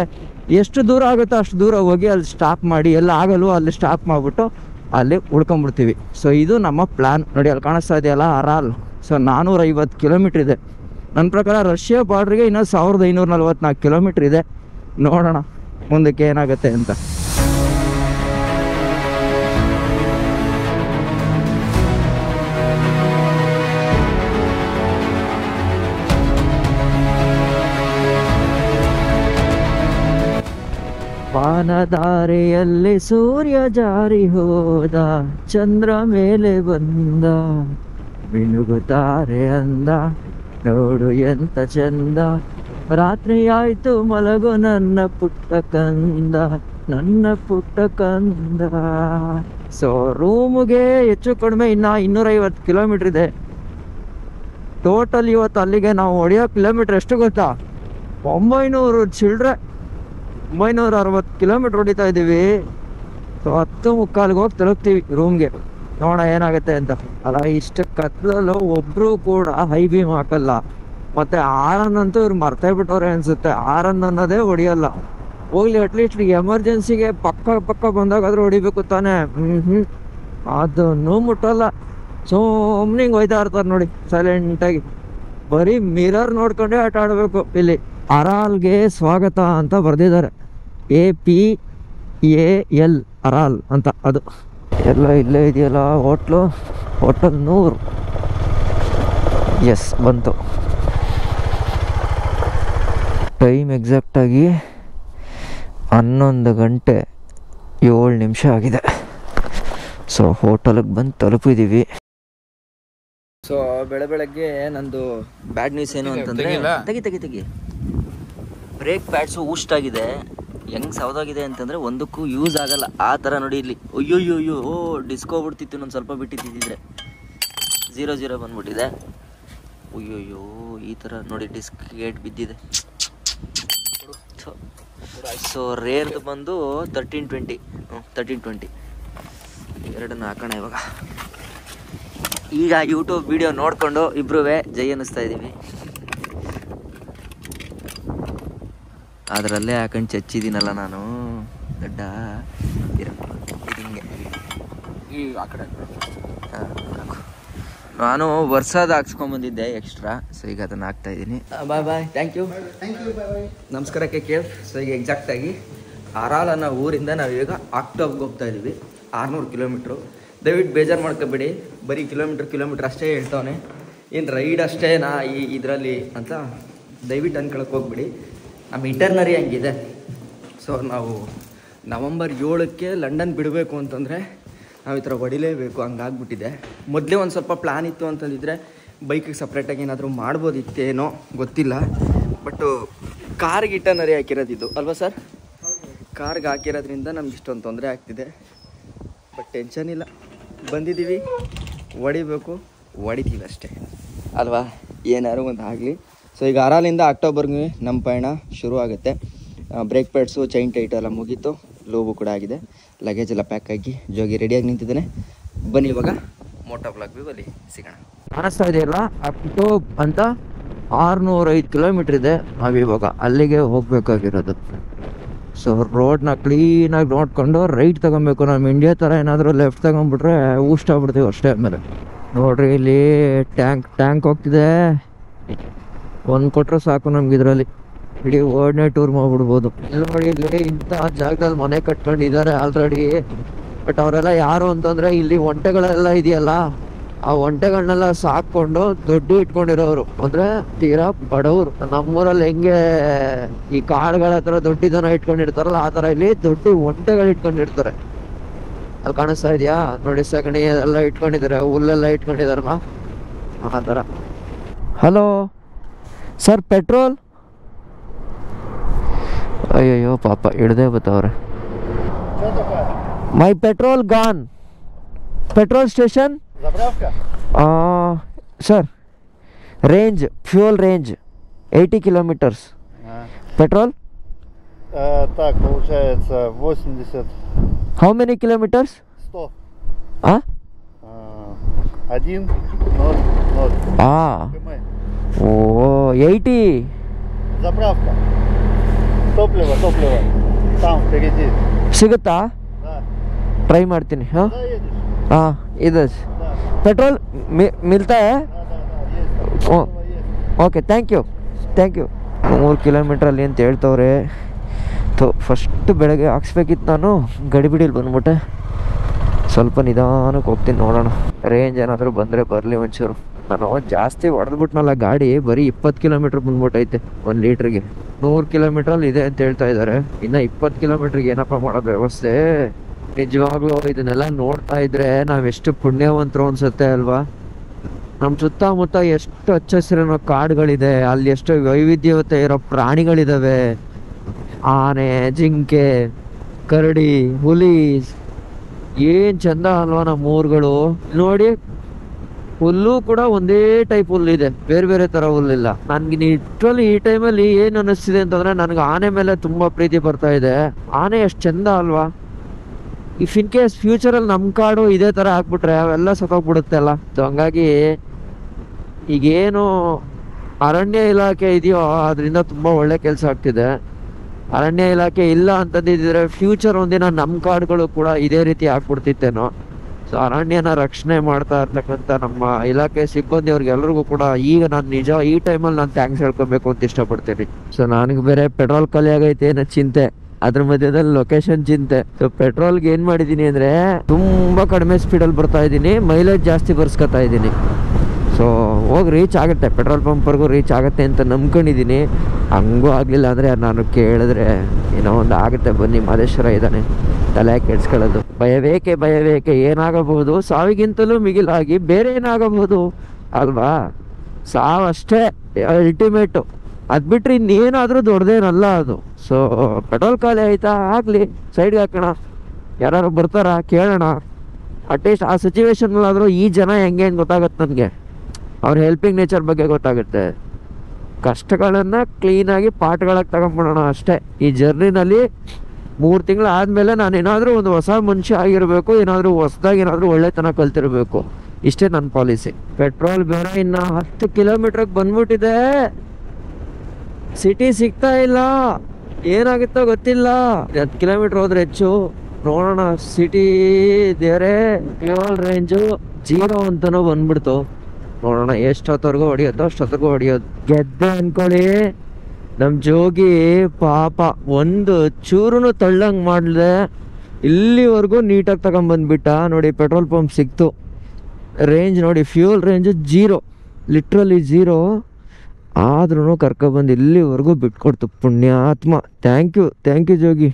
ಎಷ್ಟು ದೂರ ಆಗುತ್ತೋ ಅಷ್ಟು ದೂರ ಹೋಗಿ ಅಲ್ಲಿ ಸ್ಟಾಪ್ ಮಾಡಿ, ಎಲ್ಲ ಆಗಲ್ವೋ ಅಲ್ಲಿ ಸ್ಟಾಪ್ ಮಾಡಿಬಿಟ್ಟು ಅಲ್ಲಿ ಉಳ್ಕೊಂಬಿಡ್ತೀವಿ. ಸೊ ಇದು ನಮ್ಮ ಪ್ಲ್ಯಾನ್ ನೋಡಿ ಅಲ್ಲಿ ಕಾಣಿಸ್ತಾ ಇದೆಯಲ್ಲ ಅರಾಲ್ ಸೊ ನಾನ್ನೂರೈವತ್ತು ಕಿಲೋಮೀಟ್ರ್ ಇದೆ. ನನ್ನ ಪ್ರಕಾರ ರಷ್ಯಾ ಬಾರ್ಡ್ರಿಗೆ ಇನ್ನೂ ಸಾವಿರದ ಐನೂರ ನಲ್ವತ್ನಾಲ್ಕು ಕಿಲೋಮೀಟ್ರ್ ಇದೆ. ನೋಡೋಣ, ಮುಂದಕ್ಕೆ ಏನಾಗುತ್ತೆ ಅಂತ. ವಾನದಾರೆಯಲ್ಲಿ ಸೂರ್ಯ ಜಾರಿ ಹೋದ, ಚಂದ್ರ ಮೇಲೆ ಬಂದ, ಮಿನುಗುತ್ತಾರೆ ಅಂದ. ನೋಡು ಎಂತ ಚಂದ. ರಾತ್ರಿ ಆಯ್ತು ಮಲಗು ನನ್ನ ಪುಟ್ಟ ಕಂದ, ನನ್ನ ಪುಟ್ಟ ಕಂದ. ಸೊ ರೂಮ್ಗೆ ಹೆಚ್ಚು ಕಡಿಮೆ ಇನ್ನ ಇನ್ನೂರೈವತ್ತು ಕಿಲೋಮೀಟರ್ ಇದೆ. ಟೋಟಲ್ ಇವತ್ತು ಅಲ್ಲಿಗೆ ನಾವು ಹೊಡೆಯೋ ಕಿಲೋಮೀಟರ್ ಎಷ್ಟು ಗೊತ್ತಾ? ಒಂಬೈನೂರು ಚಿಲ್ಡ್ರೆ. ಒಂಬೈನೂರ ಅರವತ್ತು ಕಿಲೋಮೀಟರ್ ಹೊಡಿತಾ ಇದ್ದೀವಿ. ಸೊ ಹತ್ತು ಮುಕ್ಕಾಲಿಗೆ ಹೋಗಿ ತಲುಪ್ತೀವಿ ರೂಮ್ಗೆ ನೋಡೋಣ ಏನಾಗುತ್ತೆ ಅಂತ. ಅಲ್ಲ, ಇಷ್ಟು ಕತ್ಲಲ್ಲೂ ಒಬ್ರು ಕೂಡ ಹೈ ಬೀಮ್ ಹಾಕಲ್ಲ. ಮತ್ತೆ ಆರನ್ ಅಂತೂ ಇವ್ರು ಮರ್ತೇ ಬಿಟ್ಟವ್ರೆ ಅನ್ಸುತ್ತೆ. ಆರನ್ ಅನ್ನೋದೇ ಹೊಡಿಯಲ್ಲ. ಹೋಗ್ಲಿ ಅಟ್ಲೀಸ್ಟ್ ಎಮರ್ಜೆನ್ಸಿಗೆ ಪಕ್ಕ ಪಕ್ಕ ಬಂದಾಗಾದ್ರೂ ಹೊಡಿಬೇಕು ತಾನೆ. ಹ್ಮ್ ಅದನ್ನು ಮುಟ್ಟಲ್ಲ. ಸೋಮ್ನಿಂಗ್ ಹಿಂಗೆ ಹೋಯ್ತಾ ಇರ್ತಾರೆ ನೋಡಿ ಸೈಲೆಂಟ್ ಆಗಿ. ಬರೀ ಮಿರರ್ ನೋಡ್ಕೊಂಡೇ ಆಟ ಆಡಬೇಕು ಇಲ್ಲಿ. ಅರಾಲ್ಗೆ ಸ್ವಾಗತ ಅಂತ ಬರೆದಿದ್ದಾರೆ. A P A L Aral ಅಂತ ಅದು. ಎಲ್ಲ ಇಲ್ಲೇ ಇದೆಯಲ್ಲ ಹೋಟ್ಲು? ಹೋಟಲ್ ನೂರು. ಎಸ್ ಬಂತು. ಟೈಮ್ ಎಕ್ಸಾಕ್ಟಾಗಿ ಹನ್ನೊಂದು ಗಂಟೆ ಏಳು ನಿಮಿಷ ಆಗಿದೆ. ಸೊ ಹೋಟಲಿಗೆ ಬಂದು ತಲುಪಿದ್ದೀವಿ ಸೊ ಬೆಳೆ ಬೆಳಗ್ಗೆ ನಂದು ಬ್ಯಾಡ್ ನ್ಯೂಸ್ ಏನು ಅಂತಂದ್ರೆ ತೆಗಿ ತೆಗಿ ತೆಗಿ. ಬ್ರೇಕ್ ಪ್ಯಾಡ್ಸು ಊಸ್ಟ್ ಆಗಿದೆ ಹೆಂಗ್ ಸೌದಾಗಿದೆ ಅಂತಂದ್ರೆ ಒಂದಕ್ಕೂ ಯೂಸ್ ಆಗಲ್ಲ. ಆ ಥರ ನೋಡಿ ಇಲ್ಲಿ. ಅಯ್ಯೋ ಅಯ್ಯೋ ಓ ಡಿಸ್ಕೋ ಬಿಡ್ತಿತ್ತು ನಾನು ಸ್ವಲ್ಪ ಬಿಟ್ಟಿದ್ದಿದ್ರೆ. ಝೀರೋ ಜೀರೋ ಬಂದ್ಬಿಟ್ಟಿದೆ. ಅಯ್ಯೋಯ್ಯೋ, ಈ ಥರ ನೋಡಿ ಡಿಸ್ಕ್ ಗೇಟ್ ಬಿದ್ದಿದೆ. ಸೊ ರೇರ್ದು ಬಂದು ತರ್ಟೀನ್ ಟ್ವೆಂಟಿ ಹ್ಞೂ ತರ್ಟೀನ್ ಟ್ವೆಂಟಿ ಎರಡನ್ನ ಹಾಕೋಣ ಇವಾಗ. ಈಗ ಯೂಟ್ಯೂಬ್ ವಿಡಿಯೋ ನೋಡಿಕೊಂಡು ಇಬ್ಬರೂ ಜೈ ಅನ್ನಿಸ್ತಾ ಇದ್ದೀವಿ. ಅದರಲ್ಲೇ ಹಾಕೊಂಡು ಚಚ್ಚಿದ್ದೀನಲ್ಲ ನಾನು. ದೊಡ್ಡ ಹಿಂಗೆ. ಈ ಹಾ, ನಾನು ವರ್ಷದ ಹಾಕ್ಸ್ಕೊಂಡ್ಬಂದಿದ್ದೆ ಎಕ್ಸ್ಟ್ರಾ ಸೊ ಈಗ ಅದನ್ನು ಹಾಕ್ತಾ ಇದ್ದೀನಿ. ಬಾಯ್ ಬಾಯ್ ಥ್ಯಾಂಕ್ ಯು ನಮಸ್ಕಾರಕ್ಕೆ ಕೇಳ್. ಸೊ ಈಗ ಎಕ್ಸಾಕ್ಟಾಗಿ ಆರಾಲ್ ಅನ್ನೋ ಊರಿಂದ ನಾವು ಈಗ ಆಕ್ಟೋಬ್ಗೆ ಹೋಗ್ತಾ ಇದ್ದೀವಿ ಆರುನೂರು ಕಿಲೋಮೀಟ್ರು ದಯವಿಟ್ಟು ಬೇಜಾರು ಮಾಡ್ಕೋಬೇಡಿ. ಬರೀ ಕಿಲೋಮೀಟ್ರ್ ಕಿಲೋಮೀಟ್ರ್ ಅಷ್ಟೇ ಹೇಳ್ತಾವನೆ. ಏನು ರೈಡ್ ಅಷ್ಟೇನಾ ಈ ಇದರಲ್ಲಿ ಅಂತ ದಯವಿಟ್ಟು ಅನ್ಕೊಳಕ್ಕೆ ಹೋಗ್ಬಿಡಿ. ನಮ್ಮ ಇಂಟರ್ನರಿ ಹಂಗಿದೆ. ಸೊ ನಾವು ನವಂಬರ್ ಏಳಕ್ಕೆ ಲಂಡನ್ ಬಿಡಬೇಕು ಅಂತಂದರೆ ನಾವು ಈ ಥರ ಹೊಡಿಲೇಬೇಕು. ಹಂಗಾಗ್ಬಿಟ್ಟಿದೆ. ಮೊದಲೇ ಒಂದು ಸ್ವಲ್ಪ ಪ್ಲ್ಯಾನ್ ಇತ್ತು ಅಂತಂದಿದ್ರೆ ಬೈಕಿಗೆ ಸಪ್ರೇಟಾಗಿ ಏನಾದರೂ ಮಾಡ್ಬೋದಿತ್ತೇನೋ ಗೊತ್ತಿಲ್ಲ. ಬಟ್ಟು ಕಾರ್ಗೆ ಇಟರ್ನರಿ ಹಾಕಿರೋದಿದ್ದು ಅಲ್ವಾ ಸರ್ ಕಾರ್ಗೆ ಹಾಕಿರೋದ್ರಿಂದ ನಮ್ಗೆ ಇಷ್ಟೊಂದು ತೊಂದರೆ ಆಗ್ತಿದೆ. ಬಟ್ ಟೆನ್ಷನ್ ಇಲ್ಲ. ಬಂದಿದ್ದೀವಿ. ಹೊಡಿಬೇಕು. ಹೊಡಿತೀವಿ ಅಷ್ಟೇ. ಅಲ್ವಾ? ಏನಾದ್ರು ಒಂದು ಆಗಲಿ. ಸೊ ಈಗ ಅರಾಲಿಂದ ಅಕ್ಟೋಬರ್ಗೆ ನಮ್ಮ ಪಯಣ ಶುರು ಆಗುತ್ತೆ ಬ್ರೇಕ್ ಪ್ಯಾಡ್ಸು ಚೈನ್ ಟೈಟ್ ಎಲ್ಲ ಮುಗೀತು. ಲೋಬು ಕೂಡ ಆಗಿದೆ. ಲಗೇಜ್ ಎಲ್ಲ ಪ್ಯಾಕ್ ಆಗಿ ಜೋಗಿ ರೆಡಿಯಾಗಿ ನಿಂತಿದ್ದಾನೆ. ಬನ್ನಿ ಇವಾಗ ಮೋಟೋ ಬ್ಲಾಕ್ ವ್ಯೂವಲ್ಲಿ ಸಿಗೋಣ. ಕಾಣಿಸ್ತಾ ಇದೆಯಲ್ಲ ಅಕ್ಟೋಬ್ ಅಂತ ಆರುನೂರೈದು ಕಿಲೋಮೀಟ್ರ್ ಇದೆ ನಾವು ಇವಾಗ ಅಲ್ಲಿಗೆ ಹೋಗಬೇಕಾಗಿರೋದು. ಸೊ ರೋಡ್ನ ಕ್ಲೀನಾಗಿ ನೋಡ್ಕೊಂಡು ರೈಟ್ ತಗೊಬೇಕು. ನಮ್ಮ ಇಂಡಿಯಾ ಥರ ಏನಾದರೂ ಲೆಫ್ಟ್ ತಗೊಂಡ್ಬಿಟ್ರೆ ಊಸ್ಟ್ ಆಗ್ಬಿಡ್ತೀವಿ ಅಷ್ಟೇ ಆಮೇಲೆ. ನೋಡ್ರಿ, ಇಲ್ಲಿ ಟ್ಯಾಂಕ್ ಟ್ಯಾಂಕ್ ಹೋಗ್ತಿದೆ. ಒಂದು ಕೊಟ್ಟರೆ ಸಾಕು ನಮ್ಗೆ ಇದರಲ್ಲಿ. ಇಡೀ ಓಡನೇ ಟೂರ್ ಮಾಡ್ಬಿಡ್ಬೋದು. ನೋಡಿ ಇಲ್ಲಿ ಇಂಥ ಜಾಗದಲ್ಲಿ ಮನೆ ಕಟ್ಕೊಂಡಿದ್ದಾರೆ ಆಲ್ರೆಡಿ ಬಟ್ ಅವರೆಲ್ಲ ಯಾರು ಅಂತಂದ್ರೆ ಇಲ್ಲಿ ಒಂಟೆಗಳೆಲ್ಲ ಇದೆಯಲ್ಲ ಆ ಒಂಟೆಗಳನ್ನೆಲ್ಲ ಸಾಕೊಂಡು ದುಡ್ಡು ಇಟ್ಕೊಂಡಿರೋರು. ಅಂದ್ರೆ ತೀರಾ ಬಡವರು. ನಮ್ಮೂರಲ್ಲಿ ಹೆಂಗೆ ಈ ಕಾಳುಗಳ ಹತ್ರ ದೊಡ್ಡಿದನ ಇಟ್ಕೊಂಡಿರ್ತಾರಲ್ಲ ಆ ತರ ಇಲ್ಲಿ ದೊಡ್ಡ ಒಂಟೆಗಳು ಇಟ್ಕೊಂಡಿರ್ತಾರೆ. ಅಲ್ಲಿ ಕಾಣಿಸ್ತಾ ಇದೆಯಾ? ನೋಡಿ ಸಗಣಿ ಎಲ್ಲ ಇಟ್ಕೊಂಡಿದ್ದಾರೆ ಹುಲ್ಲೆಲ್ಲ ಇಟ್ಕೊಂಡಿದಾರಲ್ಲ ಆ ಥರ. Hello sir petrol? अयो पापा इड़दे बता रहे my petrol gone petrol station uh, sir range fuel range 80 kilometre petrol так получается 80 how many kilometers? 100 а один ноль ноль. А. КМ. Oh eighty Заправка. Топливо, топливо. Там впереди. ಸಿಗುತ್ತಾ Да. ಟ್ರೈ ಮಾಡ್ತೀನಿ ಹಾಂ Куда едешь? ಹಾಂ ಇದೆ Да. ಪೆಟ್ರೋಲ್ ಮಿಲ್ತಾ Да, да, да, есть. О. Топливо есть. Okay thank you thank you ಮೂರು ಕಿಲೋಮೀಟ್ರಲ್ಲಿ ಅಂತ ಹೇಳ್ತವ್ರೆ ಥೋ ಫಸ್ಟ್ ಬೆಳಗ್ಗೆ ಹಾಕ್ಸ್ಬೇಕಿತ್ತು ನಾನು ಗಡಿಬಿಡಿಲಿ ಬಂದ್ಬಿಟ್ಟೆ ಸ್ವಲ್ಪ ನಿಧಾನಕ್ಕೆ ಹೋಗ್ತೀನಿ ನೋಡೋಣ ರೇಂಜ್ ಏನಾದರೂ ಬಂದರೆ ಬರಲಿ ಒಂಚೂರು ನಾನು ಜಾಸ್ತಿ ಹೊಡೆದ್ಬಿಟ್ನಲ್ಲ ಗಾಡಿ, ಬರೀ ಇಪ್ಪತ್ತು ಕಿಲೋಮೀಟ್ರ್ ಬಂದ್ಬಿಟ್ಟೈತೆ ಒಂದು ಲೀಟ್ರಿಗೆ. ನೂರು ಕಿಲೋಮೀಟ್ರಲ್ಲಿ ಇದೆ ಅಂತ ಹೇಳ್ತಾ ಇದ್ದಾರೆ ಇನ್ನು ಇಪ್ಪತ್ತು ಕಿಲೋಮೀಟ್ರಿಗೆ ಏನಪ್ಪ ಮಾಡೋದು ವ್ಯವಸ್ಥೆ? ನಿಜವಾಗ್ಲೂ ಇದನ್ನೆಲ್ಲ ನೋಡ್ತಾ ಇದ್ರೆ ನಾವೆಷ್ಟು ಪುಣ್ಯವಂತರು ಅನ್ಸುತ್ತೆ ಅಲ್ವಾ? ನಮ್ಮ ಸುತ್ತಮುತ್ತ ಎಷ್ಟು ಹಚ್ಚ ಹಸಿರಿನ ಕಾಡುಗಳಿದೆ, ಅಲ್ಲಿ ಎಷ್ಟು ವೈವಿಧ್ಯತೆ ಇರೋ ಪ್ರಾಣಿಗಳಿದಾವೆ. ಆನೆ, ಜಿಂಕೆ, ಕರಡಿ, ಹುಲಿ. ಏನ್ ಚಂದ ಅಲ್ವಾ ನಮ್ಮ ಊರುಗಳು ನೋಡಿ ಹುಲ್ಲು ಕೂಡ ಒಂದೇ ಟೈಪ್ ಹುಲ್ಲಿದೆ ಬೇರೆ ಬೇರೆ ತರ ಹುಲ್ಲಿಲ್ಲ. ನನ್ಗೆ ನಿಜವಲ್ಲಿ ಈ ಟೈಮಲ್ಲಿ ಏನ್ ಅನಿಸ್ತಿದೆ ಅಂತಂದ್ರೆ ನನ್ಗೆ ಆನೆ ಮೇಲೆ ತುಂಬಾ ಪ್ರೀತಿ ಬರ್ತಾ ಇದೆ. ಆನೆ ಎಷ್ಟು ಚಂದ ಅಲ್ವಾ? ಇಫ್ ಇನ್ ಕೇಸ್ ಫ್ಯೂಚರ್ ಅಲ್ಲಿ ನಮ್ಮ ಕಾಡು ಇದೇ ತರ ಹಾಕ್ಬಿಟ್ರೆ ಅವೆಲ್ಲ ಬಿಡುತ್ತೆ ಅಲ್ಲ? ಹಂಗಾಗಿ ಈಗೇನು ಅರಣ್ಯ ಇಲಾಖೆ ಇದೆಯೋ ಅದರಿಂದ ತುಂಬಾ ಒಳ್ಳೆ ಕೆಲಸ ಆಗ್ತಿದೆ. ಅರಣ್ಯ ಇಲಾಖೆ ಇಲ್ಲ ಅಂತಂದಿದ್ರೆ ಫ್ಯೂಚರ್ ಒಂದಿನ ನಮ್ಮ ಕಾಡುಗಳು ಕೂಡ ಇದೇ ರೀತಿ ಆಗ್ಬಿಡ್ತಿತ್ತೇನೋ? ಸೊ ಅರಣ್ಯನ ರಕ್ಷಣೆ ಮಾಡ್ತಾ ಇರ್ತಕ್ಕಂಥ ನಮ್ಮ ಇಲಾಖೆ ಸಿಬ್ಬಂದಿ ಎಲ್ರಿಗೂ ಕೂಡ ಈಗ ನಾನು ನಿಜ ಈ ಟೈಮಲ್ಲಿ ನಾನು ಥ್ಯಾಂಕ್ಸ್ ಹೇಳ್ಕೊಬೇಕು ಅಂತ ಇಷ್ಟಪಡ್ತೀನಿ. ಸೊ ನನಗೆ ಬೇರೆ ಪೆಟ್ರೋಲ್ ಖಾಲಿ ಆಗೈತೆ ಅನ್ನೋ ಚಿಂತೆ. ಅದ್ರ ಮಧ್ಯದಲ್ಲಿ ಲೊಕೇಶನ್ ಚಿಂತೆ. ಸೊ ಪೆಟ್ರೋಲ್ಗೆ ಏನು ಮಾಡಿದ್ದೀನಿ ಅಂದರೆ ತುಂಬ ಕಡಿಮೆ ಸ್ಪೀಡಲ್ಲಿ ಬರ್ತಾ ಇದ್ದೀನಿ ಮೈಲೇಜ್ ಜಾಸ್ತಿ ಬರ್ಸ್ಕೊತಾ ಇದ್ದೀನಿ ಸೊ ಹೋಗಿ ರೀಚ್ ಆಗುತ್ತೆ ಪೆಟ್ರೋಲ್ ಪಂಪ್ವರೆಗೂ ರೀಚ್ ಆಗುತ್ತೆ ಅಂತ ನಂಬ್ಕೊಂಡಿದ್ದೀನಿ ಹಂಗೂ ಆಗಲಿಲ್ಲ ಅಂದರೆ ನಾನು ಕೇಳಿದ್ರೆ ಏನೋ ಒಂದು ಆಗುತ್ತೆ ಬನ್ನಿ, ಮಾದೇಶ್ವರ ಇದ್ದಾನೆ. ತಲೆ ಕೆಡ್ಸ್ಕೊಳ್ಳೋದು. ಭಯವೇಕೆ ಭಯವೇಕೆ, ಏನಾಗಬಹುದು? ಸಾವಿಗಿಂತಲೂ ಮಿಗಿಲಾಗಿ ಬೇರೆ ಏನಾಗಬಹುದು? ಅಲ್ವಾ? ಸಾವಷ್ಟೇ ಅಲ್ಟಿಮೇಟು ಅದು ಬಿಟ್ರೆ ಇನ್ನೇನಾದರೂ ದೊಡ್ಡದೇನಲ್ಲ ಅದು. ಸೊ ಪೆಟ್ರೋಲ್ ಖಾಲಿ ಆಯ್ತಾ? ಆಗಲಿ ಸೈಡ್ಗೆ ಹಾಕೋಣ. ಯಾರು ಬರ್ತಾರ? ಕೇಳೋಣ. ಅಟ್ಲೀಸ್ಟ್ ಆ ಸಿಚುವೇಶನ್ನಲ್ಲಾದರೂ ಈ ಜನ ಹೆಂಗೆ ಅಂತ ಗೊತ್ತಾಗತ್ತೆ ನನಗೆ. ಅವ್ರ ಹೆಲ್ಪಿಂಗ್ ನೇಚರ್ ಬಗ್ಗೆ ಗೊತ್ತಾಗುತ್ತೆ. ಕಷ್ಟಗಳನ್ನು ಕ್ಲೀನಾಗಿ ಪಾಠಗಳಾಗಿ ತಗೊಂಡ್ಬಿಡೋಣ ಅಷ್ಟೇ. ಈ ಜರ್ನಿನಲ್ಲಿ ಮೂರು ತಿಂಗಳು ಆದಮೇಲೆ ನಾನು ಏನಾದರೂ ಒಂದು ಹೊಸ ಮನುಷ್ಯ ಆಗಿರಬೇಕು, ಏನಾದರೂ ಹೊಸದಾಗಿ ಏನಾದರೂ ಒಳ್ಳೆತನ ಕಲ್ತಿರಬೇಕು. ಇಷ್ಟೇ ನನ್ನ ಪಾಲಿಸಿ. ಪೆಟ್ರೋಲ್ ಬೇರೆ ಇನ್ನು ಹತ್ತು ಕಿಲೋಮೀಟ್ರಿಗೆ ಬಂದ್ಬಿಟ್ಟಿದೆ. ಸಿಟಿ ಸಿಗ್ತಾ ಇಲ್ಲ. ಏನಾಗುತ್ತೋ ಗೊತ್ತಿಲ್ಲ. ಹತ್ತು ಕಿಲೋಮೀಟರ್ ಹೋದ್ರೆ ಹೆಚ್ಚು. ನೋಡೋಣ, ಸಿಟಿ ದೇರೆ ಪೆಟ್ರೋಲ್ ರೇಂಜು ಜೀರೋ ಅಂತನೋ ಬಂದ್ಬಿಡ್ತು. ನೋಡೋಣ ಎಷ್ಟೊತ್ತವರೆಗೂ ಹೊಡಿಯೋದು ಅಷ್ಟೊತ್ತಿಗೂ ಹೊಡಿಯೋದು. ಗೆದ್ದೆ ಅನ್ಕೊಳ್ಳಿ. ನಮ್ಮ ಜೋಗಿ ಪಾಪ ಒಂದು ಚೂರುನು ತಳ್ಳಂಗೆ ಮಾಡಿದೆ ಇಲ್ಲಿವರೆಗೂ ನೀಟಾಗಿ ತಗೊಂಬಂದ್ಬಿಟ್ಟ ನೋಡಿ, ಪೆಟ್ರೋಲ್ ಪಂಪ್ ಸಿಕ್ತು. ರೇಂಜ್ ನೋಡಿ fuel range zero, literally zero. ಆದ್ರೂ ಕರ್ಕೊಬಂದು ಇಲ್ಲಿವರೆಗೂ ಬಿಟ್ಕೊಡ್ತು ಪುಣ್ಯಾತ್ಮ. Thank you thank you Jogi.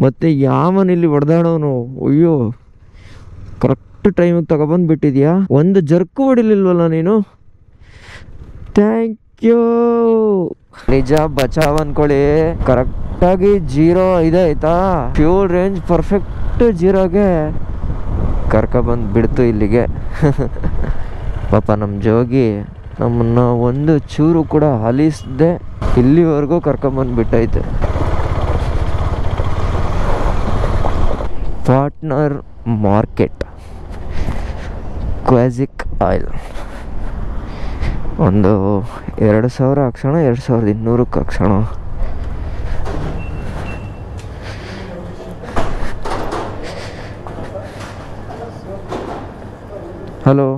ಮತ್ತು ಯಾವನ್ ಇಲ್ಲಿ ಹೊಡೆದಾಡೋನು? ಅಯ್ಯೋ ಕರೆಕ್ಟ್ ಟೈಮಿಗೆ ತಗೊಬಂದು ಬಿಟ್ಟಿದ್ಯಾ ಒಂದು ಜರ್ಕು ಹೊಡಿಲಿಲ್ವಲ್ಲ ನೀನು? ಥ್ಯಾಂಕ್ ಯು ನಿಜ, ಬಚಾವ್ ಅನ್ಕೊಳ್ಳಿ. ಕರೆಕ್ಟಾಗಿ ಜೀರೋ ಇದೆ, ಆಯ್ತಾ? ಫ್ಯೂಲ್ ರೇಂಜ್ ಪರ್ಫೆಕ್ಟ್ ಜೀರೋಗೆ. ಕರ್ಕೊಬಂದು ಬಿಡ್ತು ಇಲ್ಲಿಗೆ. [laughs] ಪಾಪ ನಮ್ಮ ಜೋಗಿ, ನಮ್ಮನ್ನ ಒಂದು ಚೂರು ಕೂಡ ಹಲಿಸದೆ ಇಲ್ಲಿವರೆಗೂ ಕರ್ಕೊಂಬಂದು ಬಿಟ್ಟೈತೆ. Partner market. Qazaq oil. ಒಂದು ಎರಡು ಸಾವಿರ ಹಾಕ್ಸೋಣ ಎರಡು ಸಾವಿರದ ಇನ್ನೂರಕ್ಕೆ ಹಾಕ್ಸೋಣ ಹಲೋ.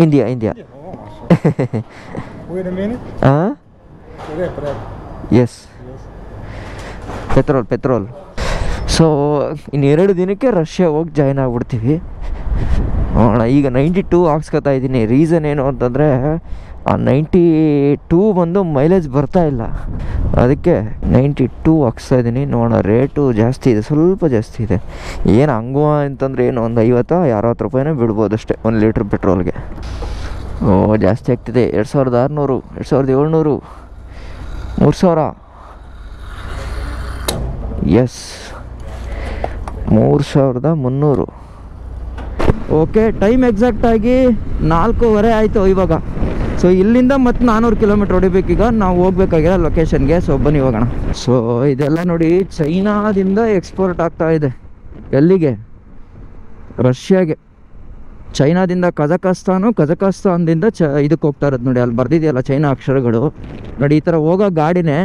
ಇಂಡಿಯಾ. ಇಂಡಿಯಾ. ಹಾಂ. Yes petrol. ಪೆಟ್ರೋಲ್ ಸೊ ಇನ್ನೆರಡು ದಿನಕ್ಕೆ ರಷ್ಯಾ ಹೋಗಿ ಜಾಯ್ನ್ ಆಗ್ಬಿಡ್ತೀವಿ. ನೋಡೋಣ ಈಗ ನೈಂಟಿ ಟೂ ಹಾಕ್ಸ್ಕೊತಾ ಇದ್ದೀನಿ. ರೀಸನ್ ಏನು ಅಂತಂದರೆ, ಆ ನೈಂಟಿ ಟೂ ಬಂದು ಮೈಲೇಜ್ ಬರ್ತಾ ಇಲ್ಲ. ಅದಕ್ಕೆ ನೈಂಟಿ ಟೂ ಹಾಕ್ಸ್ತಾ ಇದ್ದೀನಿ. ನೋಡೋಣ ರೇಟು ಜಾಸ್ತಿ ಇದೆ, ಸ್ವಲ್ಪ ಜಾಸ್ತಿ ಇದೆ. ಏನು ಹಂಗು ಅಂತಂದರೆ ಏನು, ಒಂದು ಐವತ್ತು ಅರವತ್ತು ರೂಪಾಯಿನೇ ಬಿಡ್ಬೋದು ಅಷ್ಟೇ, ಒಂದು ಲೀಟ್ರ್ ಪೆಟ್ರೋಲ್ಗೆ. ಓ, ಜಾಸ್ತಿ ಆಗ್ತಿದೆ. ಎರಡು ಸಾವಿರದ ಆರುನೂರು, ಎರಡು ಸಾವಿರದ ಏಳ್ನೂರು, ಮೂರು ಸಾವಿರ. ಎಸ್ ಮೂರು ಸಾವಿರದ ಮುನ್ನೂರು. ಓಕೆ ಟೈಮ್ ಎಕ್ಸಾಕ್ಟಾಗಿ ನಾಲ್ಕೂವರೆ ಆಯಿತು ಇವಾಗ. ಸೊ ಇಲ್ಲಿಂದ ಮತ್ತೆ ನಾನ್ನೂರು ಕಿಲೋಮೀಟ್ರ್ ಹೊಡಿಬೇಕೀಗ ನಾವು ಹೋಗ್ಬೇಕಾಗಿರೋ ಲೊಕೇಶನ್ಗೆ ಸೊ ಬನ್ನಿ ಹೋಗೋಣ. ಸೊ ಇದೆಲ್ಲ ನೋಡಿ ಚೈನಾದಿಂದ ಎಕ್ಸ್ಪೋರ್ಟ್ ಆಗ್ತಾ ಇದೆ. ಎಲ್ಲಿಗೆ? ರಷ್ಯಾಗೆ. ಚೈನಾದಿಂದ ಕಜಕಸ್ತಾನು, ಕಜಕಸ್ತಾನದಿಂದ ಚ, ಇದಕ್ಕೆ ಹೋಗ್ತಾ ಇರೋದು ನೋಡಿ. ಅಲ್ಲಿ ಬರ್ದಿದೆಯಲ್ಲ ಚೈನಾ ಅಕ್ಷರಗಳು. ನೋಡಿ, ಈ ಥರ ಹೋಗೋ ಗಾಡಿನೇ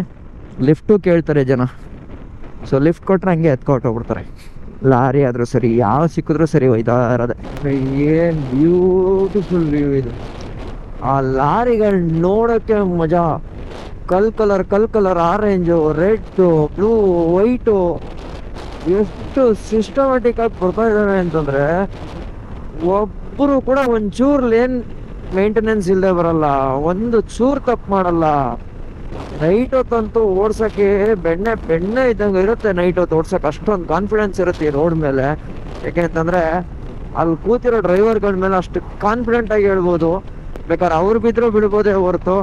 ಲಿಫ್ಟು ಕೇಳ್ತಾರೆ ಜನ. ಸೊ ಲಿಫ್ಟ್ ಕೊಟ್ಟರೆ ಹಂಗೆ ಎತ್ಕೊಟ್ಟೋಗ್ಬಿಡ್ತಾರೆ ಲಾರಿ ಆದರೂ ಸರಿ, ಯಾವ ಸಿಕ್ಕಿದ್ರೂ ಸರಿ ಒಯ್ತಾ ಏನು ಬ್ಯೂಟಿಫುಲ್ ವ್ಯೂ ಇದು. ಆ ಲಾರಿಗಳು ನೋಡೋಕ್ಕೆ ಮಜಾ. Col colour col colour orange red blue white ಎಷ್ಟು ಸಿಸ್ಟಮ್ಯಾಟಿಕ್ ಆಗಿ ಬರ್ತಾ ಇದ್ದಾವೆ ಅಂತಂದ್ರೆ ಒಬ್ಬರು ಕೂಡ ಒಂಚೂರು ಲೇನ್ ಮೇಂಟೆನೆನ್ಸ್ ಇಲ್ಲದೆ ಬರಲ್ಲ, ಒಂದು ಚೂರು ತಪ್ಪು ಮಾಡಲ್ಲ. ನೈಟ್ ಹೊತ್ತಂತೂ ಓಡ್ಸಕ್ಕೆ ಬೆಣ್ಣೆ ಬೆಣ್ಣೆ ಇದ್ದಂಗೆ ಇರುತ್ತೆ ನೈಟ್ ಹೊತ್ತು ಓಡ್ಸಕ್ಕೆ ಅಷ್ಟೊಂದು ಕಾನ್ಫಿಡೆನ್ಸ್ ಇರುತ್ತೆ ಈ ರೋಡ್ ಮೇಲೆ. ಯಾಕೆಂತಂದ್ರೆ ಅಲ್ಲಿ ಕೂತಿರೋ ಡ್ರೈವರ್ಗಳ ಮೇಲೆ ಅಷ್ಟು ಕಾನ್ಫಿಡೆಂಟ್ ಆಗಿ ಹೇಳ್ಬೋದು. ಬೇಕಾದ್ರೆ ಅವ್ರು ಬಿದ್ರೂ ಬಿಡ್ಬೋದೇ ಹೊರತು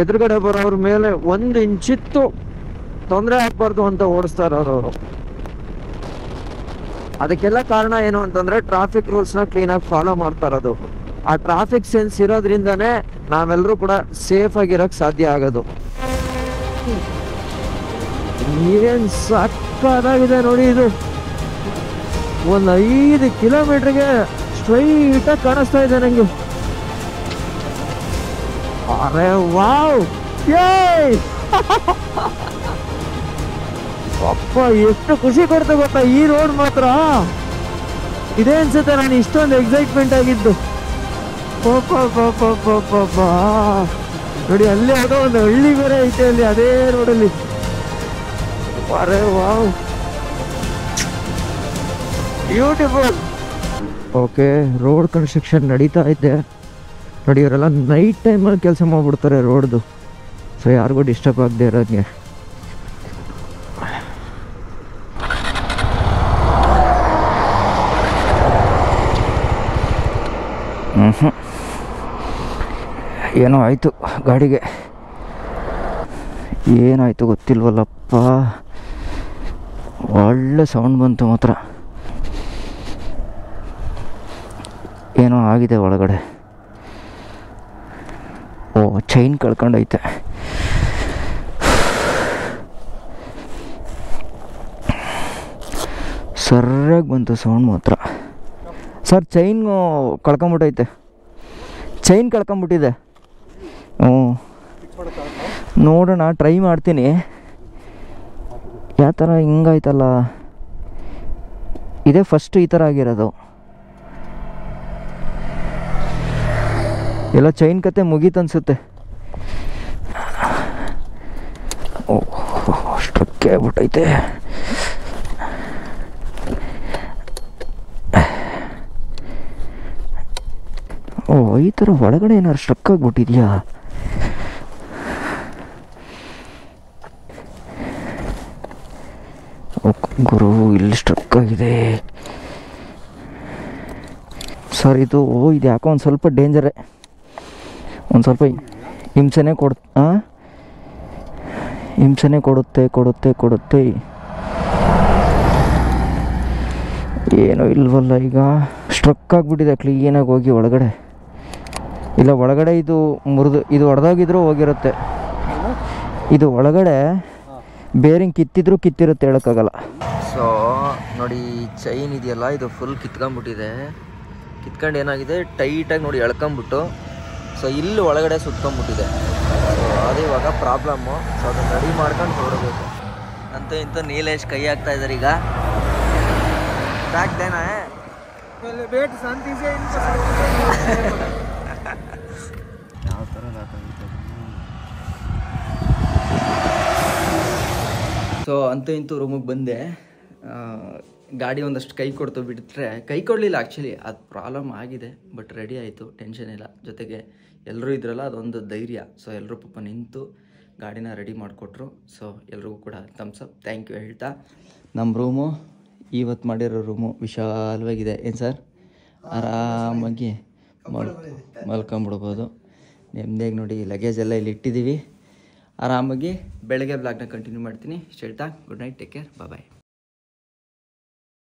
ಎದುರುಗಡೆ ಬರೋವ್ರ ಮೇಲೆ ಒಂದು ಇಂಚಿತ್ತು ತೊಂದರೆ ಆಗ್ಬಾರ್ದು ಅಂತ ಓಡಿಸ್ತಾ ಅವರು. ಅದಕ್ಕೆಲ್ಲ ಕಾರಣ ಏನು ಅಂತಂದ್ರೆ ಟ್ರಾಫಿಕ್ ರೂಲ್ಸ್ನ ಕ್ಲೀನ್ ಆಗಿ ಫಾಲೋ ಮಾಡ್ತಾ ಇರೋದು. ಆ ಟ್ರಾಫಿಕ್ ಸೆನ್ಸ್ ಇರೋದ್ರಿಂದನೇ ನಾವೆಲ್ಲರೂ ಕೂಡ ಸೇಫ್ ಆಗಿರೋಕೆ ಸಾಧ್ಯ ಆಗೋದು. ಏನ್ ಸಕ್ಕದಾಗಿದೆ ನೋಡಿ ಇದು. ಒಂದ್ ಐದು ಕಿಲೋಮೀಟರ್ಗೆ ಸ್ಟ್ರೈಟ್ ಆಗಿ ಕಾಣಿಸ್ತಾ ಇದೆ ನಂಗೆ. ಅರೆ ವಾವ್! [laughs] ಅಪ್ಪ, ಎಷ್ಟು ಖುಷಿ ಕೊಡ್ತು ಗೊತ್ತಾ, ಈ ರೋಡ್ ಮಾತ್ರ. ಇದೇ ಅನ್ಸುತ್ತೆ ನಾನು ಇಷ್ಟೊಂದು ಎಕ್ಸೈಟ್ಮೆಂಟ್ ಆಗಿದ್ದು. ಪಾಪ ಪಾಪ ಪಾಪ ನೋಡಿ, ಅಲ್ಲಿ ಯಾವುದೋ ಒಂದು ಹಳ್ಳಿ ಬೇರೆ ಐತೆ ಅಲ್ಲಿ, ಅದೇ ರೋಡಲ್ಲಿ. ಅರೆ wow. Beautiful okay road construction ನಡೀತಾ ಐತೆ ನೋಡಿ, ಇವರೆಲ್ಲ ನೈಟ್ ಟೈಮಲ್ಲಿ ಕೆಲಸ ಮಾಡಿಬಿಡ್ತಾರೆ ರೋಡ್ದು ಸೊ ಯಾರಿಗೂ ಡಿಸ್ಟರ್ಬ್ ಆಗದೆ ಇರೋಂಗೆ. ಹ್ಞೂ ಏನೋ ಆಯಿತು ಗಾಡಿಗೆ. ಏನಾಯಿತು ಗೊತ್ತಿಲ್ವಲ್ಲಪ್ಪ. ಒಳ್ಳೆ ಸೌಂಡ್ ಬಂತು ಮಾತ್ರ. ಏನೋ ಆಗಿದೆ ಒಳಗಡೆ. ಓ ಚೈನ್ ಕಳ್ಕೊಂಡೈತೆ. ಸರಿಯಾಗಿ ಬಂತು ಸೌಂಡ್ ಮಾತ್ರ. ಸರ್ ಚೈನು ಕಳ್ಕೊಂಬಿಟ್ಟೈತೆ. ಚೈನ್ ಕಳ್ಕೊಂಬಿಟ್ಟಿದೆ. ಹ್ಞೂ ನೋಡೋಣ ಟ್ರೈ ಮಾಡ್ತೀನಿ. ಯಾವ ಥರ ಹಿಂಗಾಯ್ತಲ್ಲ. ಇದೇ ಫಸ್ಟ್ ಈ ಥರ ಆಗಿರೋದು. ಎಲ್ಲ ಚೈನ್ ಕತೆ ಮುಗೀತನ್ಸುತ್ತೆ ಅಷ್ಟಕ್ಕೆ ಆಗ್ಬಿಟ್ಟೈತೆ. ಓ, ಈ ಥರ ಒಳಗಡೆ ಏನಾದ್ರು ಸ್ಟ್ರಕ್ ಆಗಿಬಿಟ್ಟಿದ್ಯಾ? ಗುರು ಇಲ್ಲಿ ಸ್ಟ್ರಕ್ ಆಗಿದೆ ಸರ್ ಇದು ಓ ಇದು ಯಾಕೋ ಒಂದು ಸ್ವಲ್ಪ ಡೇಂಜರೇ ಒಂದು ಸ್ವಲ್ಪ ಹಿಂಸೆನೇ ಕೊಡ್ ಹಾಂ ಹಿಂಸೆನೇ ಕೊಡುತ್ತೆ ಕೊಡುತ್ತೆ ಕೊಡುತ್ತೆ. ಏನೋ ಇಲ್ವಲ್ಲ ಈಗ. ಸ್ಟ್ರಕ್ ಆಗಿಬಿಟ್ಟಿದೆ ಕ್ಲೀನಾಗಿ ಹೋಗಿ ಒಳಗಡೆ. ಇಲ್ಲ ಒಳಗಡೆ ಇದು ಮುರಿದು ಇದು ಹೊಡೆದಾಗಿದ್ರೂ ಹೋಗಿರುತ್ತೆ. ಇದು ಒಳಗಡೆ ಬೇರಿಂಗ್ ಕಿತ್ತಿದ್ರೂ ಕಿತ್ತಿರುತ್ತೆ ಹೇಳೋಕ್ಕಾಗಲ್ಲ. ಸೊ ನೋಡಿ ಚೈನ್ ಇದೆಯಲ್ಲ ಇದು ಫುಲ್ ಕಿತ್ಕೊಂಡ್ಬಿಟ್ಟಿದೆ. ಕಿತ್ಕೊಂಡು ಏನಾಗಿದೆ? ಟೈಟಾಗಿ ನೋಡಿ ಎಳ್ಕೊಂಬಿಟ್ಟು ಸೊ ಇಲ್ಲಿ ಒಳಗಡೆ ಸುತ್ಕೊಂಡ್ಬಿಟ್ಟಿದೆ. ಸೊ ಅದು ಇವಾಗ ಪ್ರಾಬ್ಲಮ್ಮು ಸೊ ಅದನ್ನು ರೆಡಿ ಮಾಡ್ಕೊಂಡು ಹೊರಬೇಕು ಅಂತ ಇಂತ ನೀಲೇಶ್ ಕೈ ಆಗ್ತಾ ಇದ್ದಾರೆ ಈಗ. ಯಾವ ಥರ ಸೊ ಅಂತ ಇಂತೂ ರೂಮಿಗೆ ಬಂದೆ. ಗಾಡಿ ಒಂದಷ್ಟು ಕೈ ಕೊಡ್ತು ಬಿಟ್ಟರೆ ಕೈ ಕೊಡಲಿಲ್ಲ ಆ್ಯಕ್ಚುಲಿ ಅದು ಪ್ರಾಬ್ಲಮ್ ಆಗಿದೆ ಬಟ್ ರೆಡಿ ಆಯಿತು ಟೆನ್ಷನ್ ಇಲ್ಲ. ಜೊತೆಗೆ ಎಲ್ಲರೂ ಇದ್ರಲ್ಲ, ಅದೊಂದು ಧೈರ್ಯ. ಸೊ ಎಲ್ಲರೂ ಪಾಪ ನಿಂತು ಗಾಡಿನ ರೆಡಿ ಮಾಡಿಕೊಟ್ರು. ಸೊ ಎಲ್ರಿಗೂ ಕೂಡ ಥಮ್ಸ್ ಅಪ್ ಥ್ಯಾಂಕ್ ಯು ಹೇಳ್ತಾ. ನಮ್ಮ ರೂಮು ಇವತ್ತು ಮಾಡಿರೋ ರೂಮು ವಿಶಾಲವಾಗಿದೆ. ಏನು ಸರ್ ಆರಾಮಾಗಿ ಮಲ್, ಮಲ್ಕೊಂಬಿಡ್ಬೋದು. ನೆಮ್ಮದಿಯಾಗಿ ನೋಡಿ ಲಗೇಜ್ ಎಲ್ಲ ಇಲ್ಲಿ ಇಟ್ಟಿದ್ದೀವಿ ಆರಾಮಾಗಿ ಬೆಳಗ್ಗೆ ಬ್ಲಾಗ್ನ ಕಂಟಿನ್ಯೂ ಮಾಡ್ತೀನಿ. ಹೇಳ್ತಾ? Good night take care bye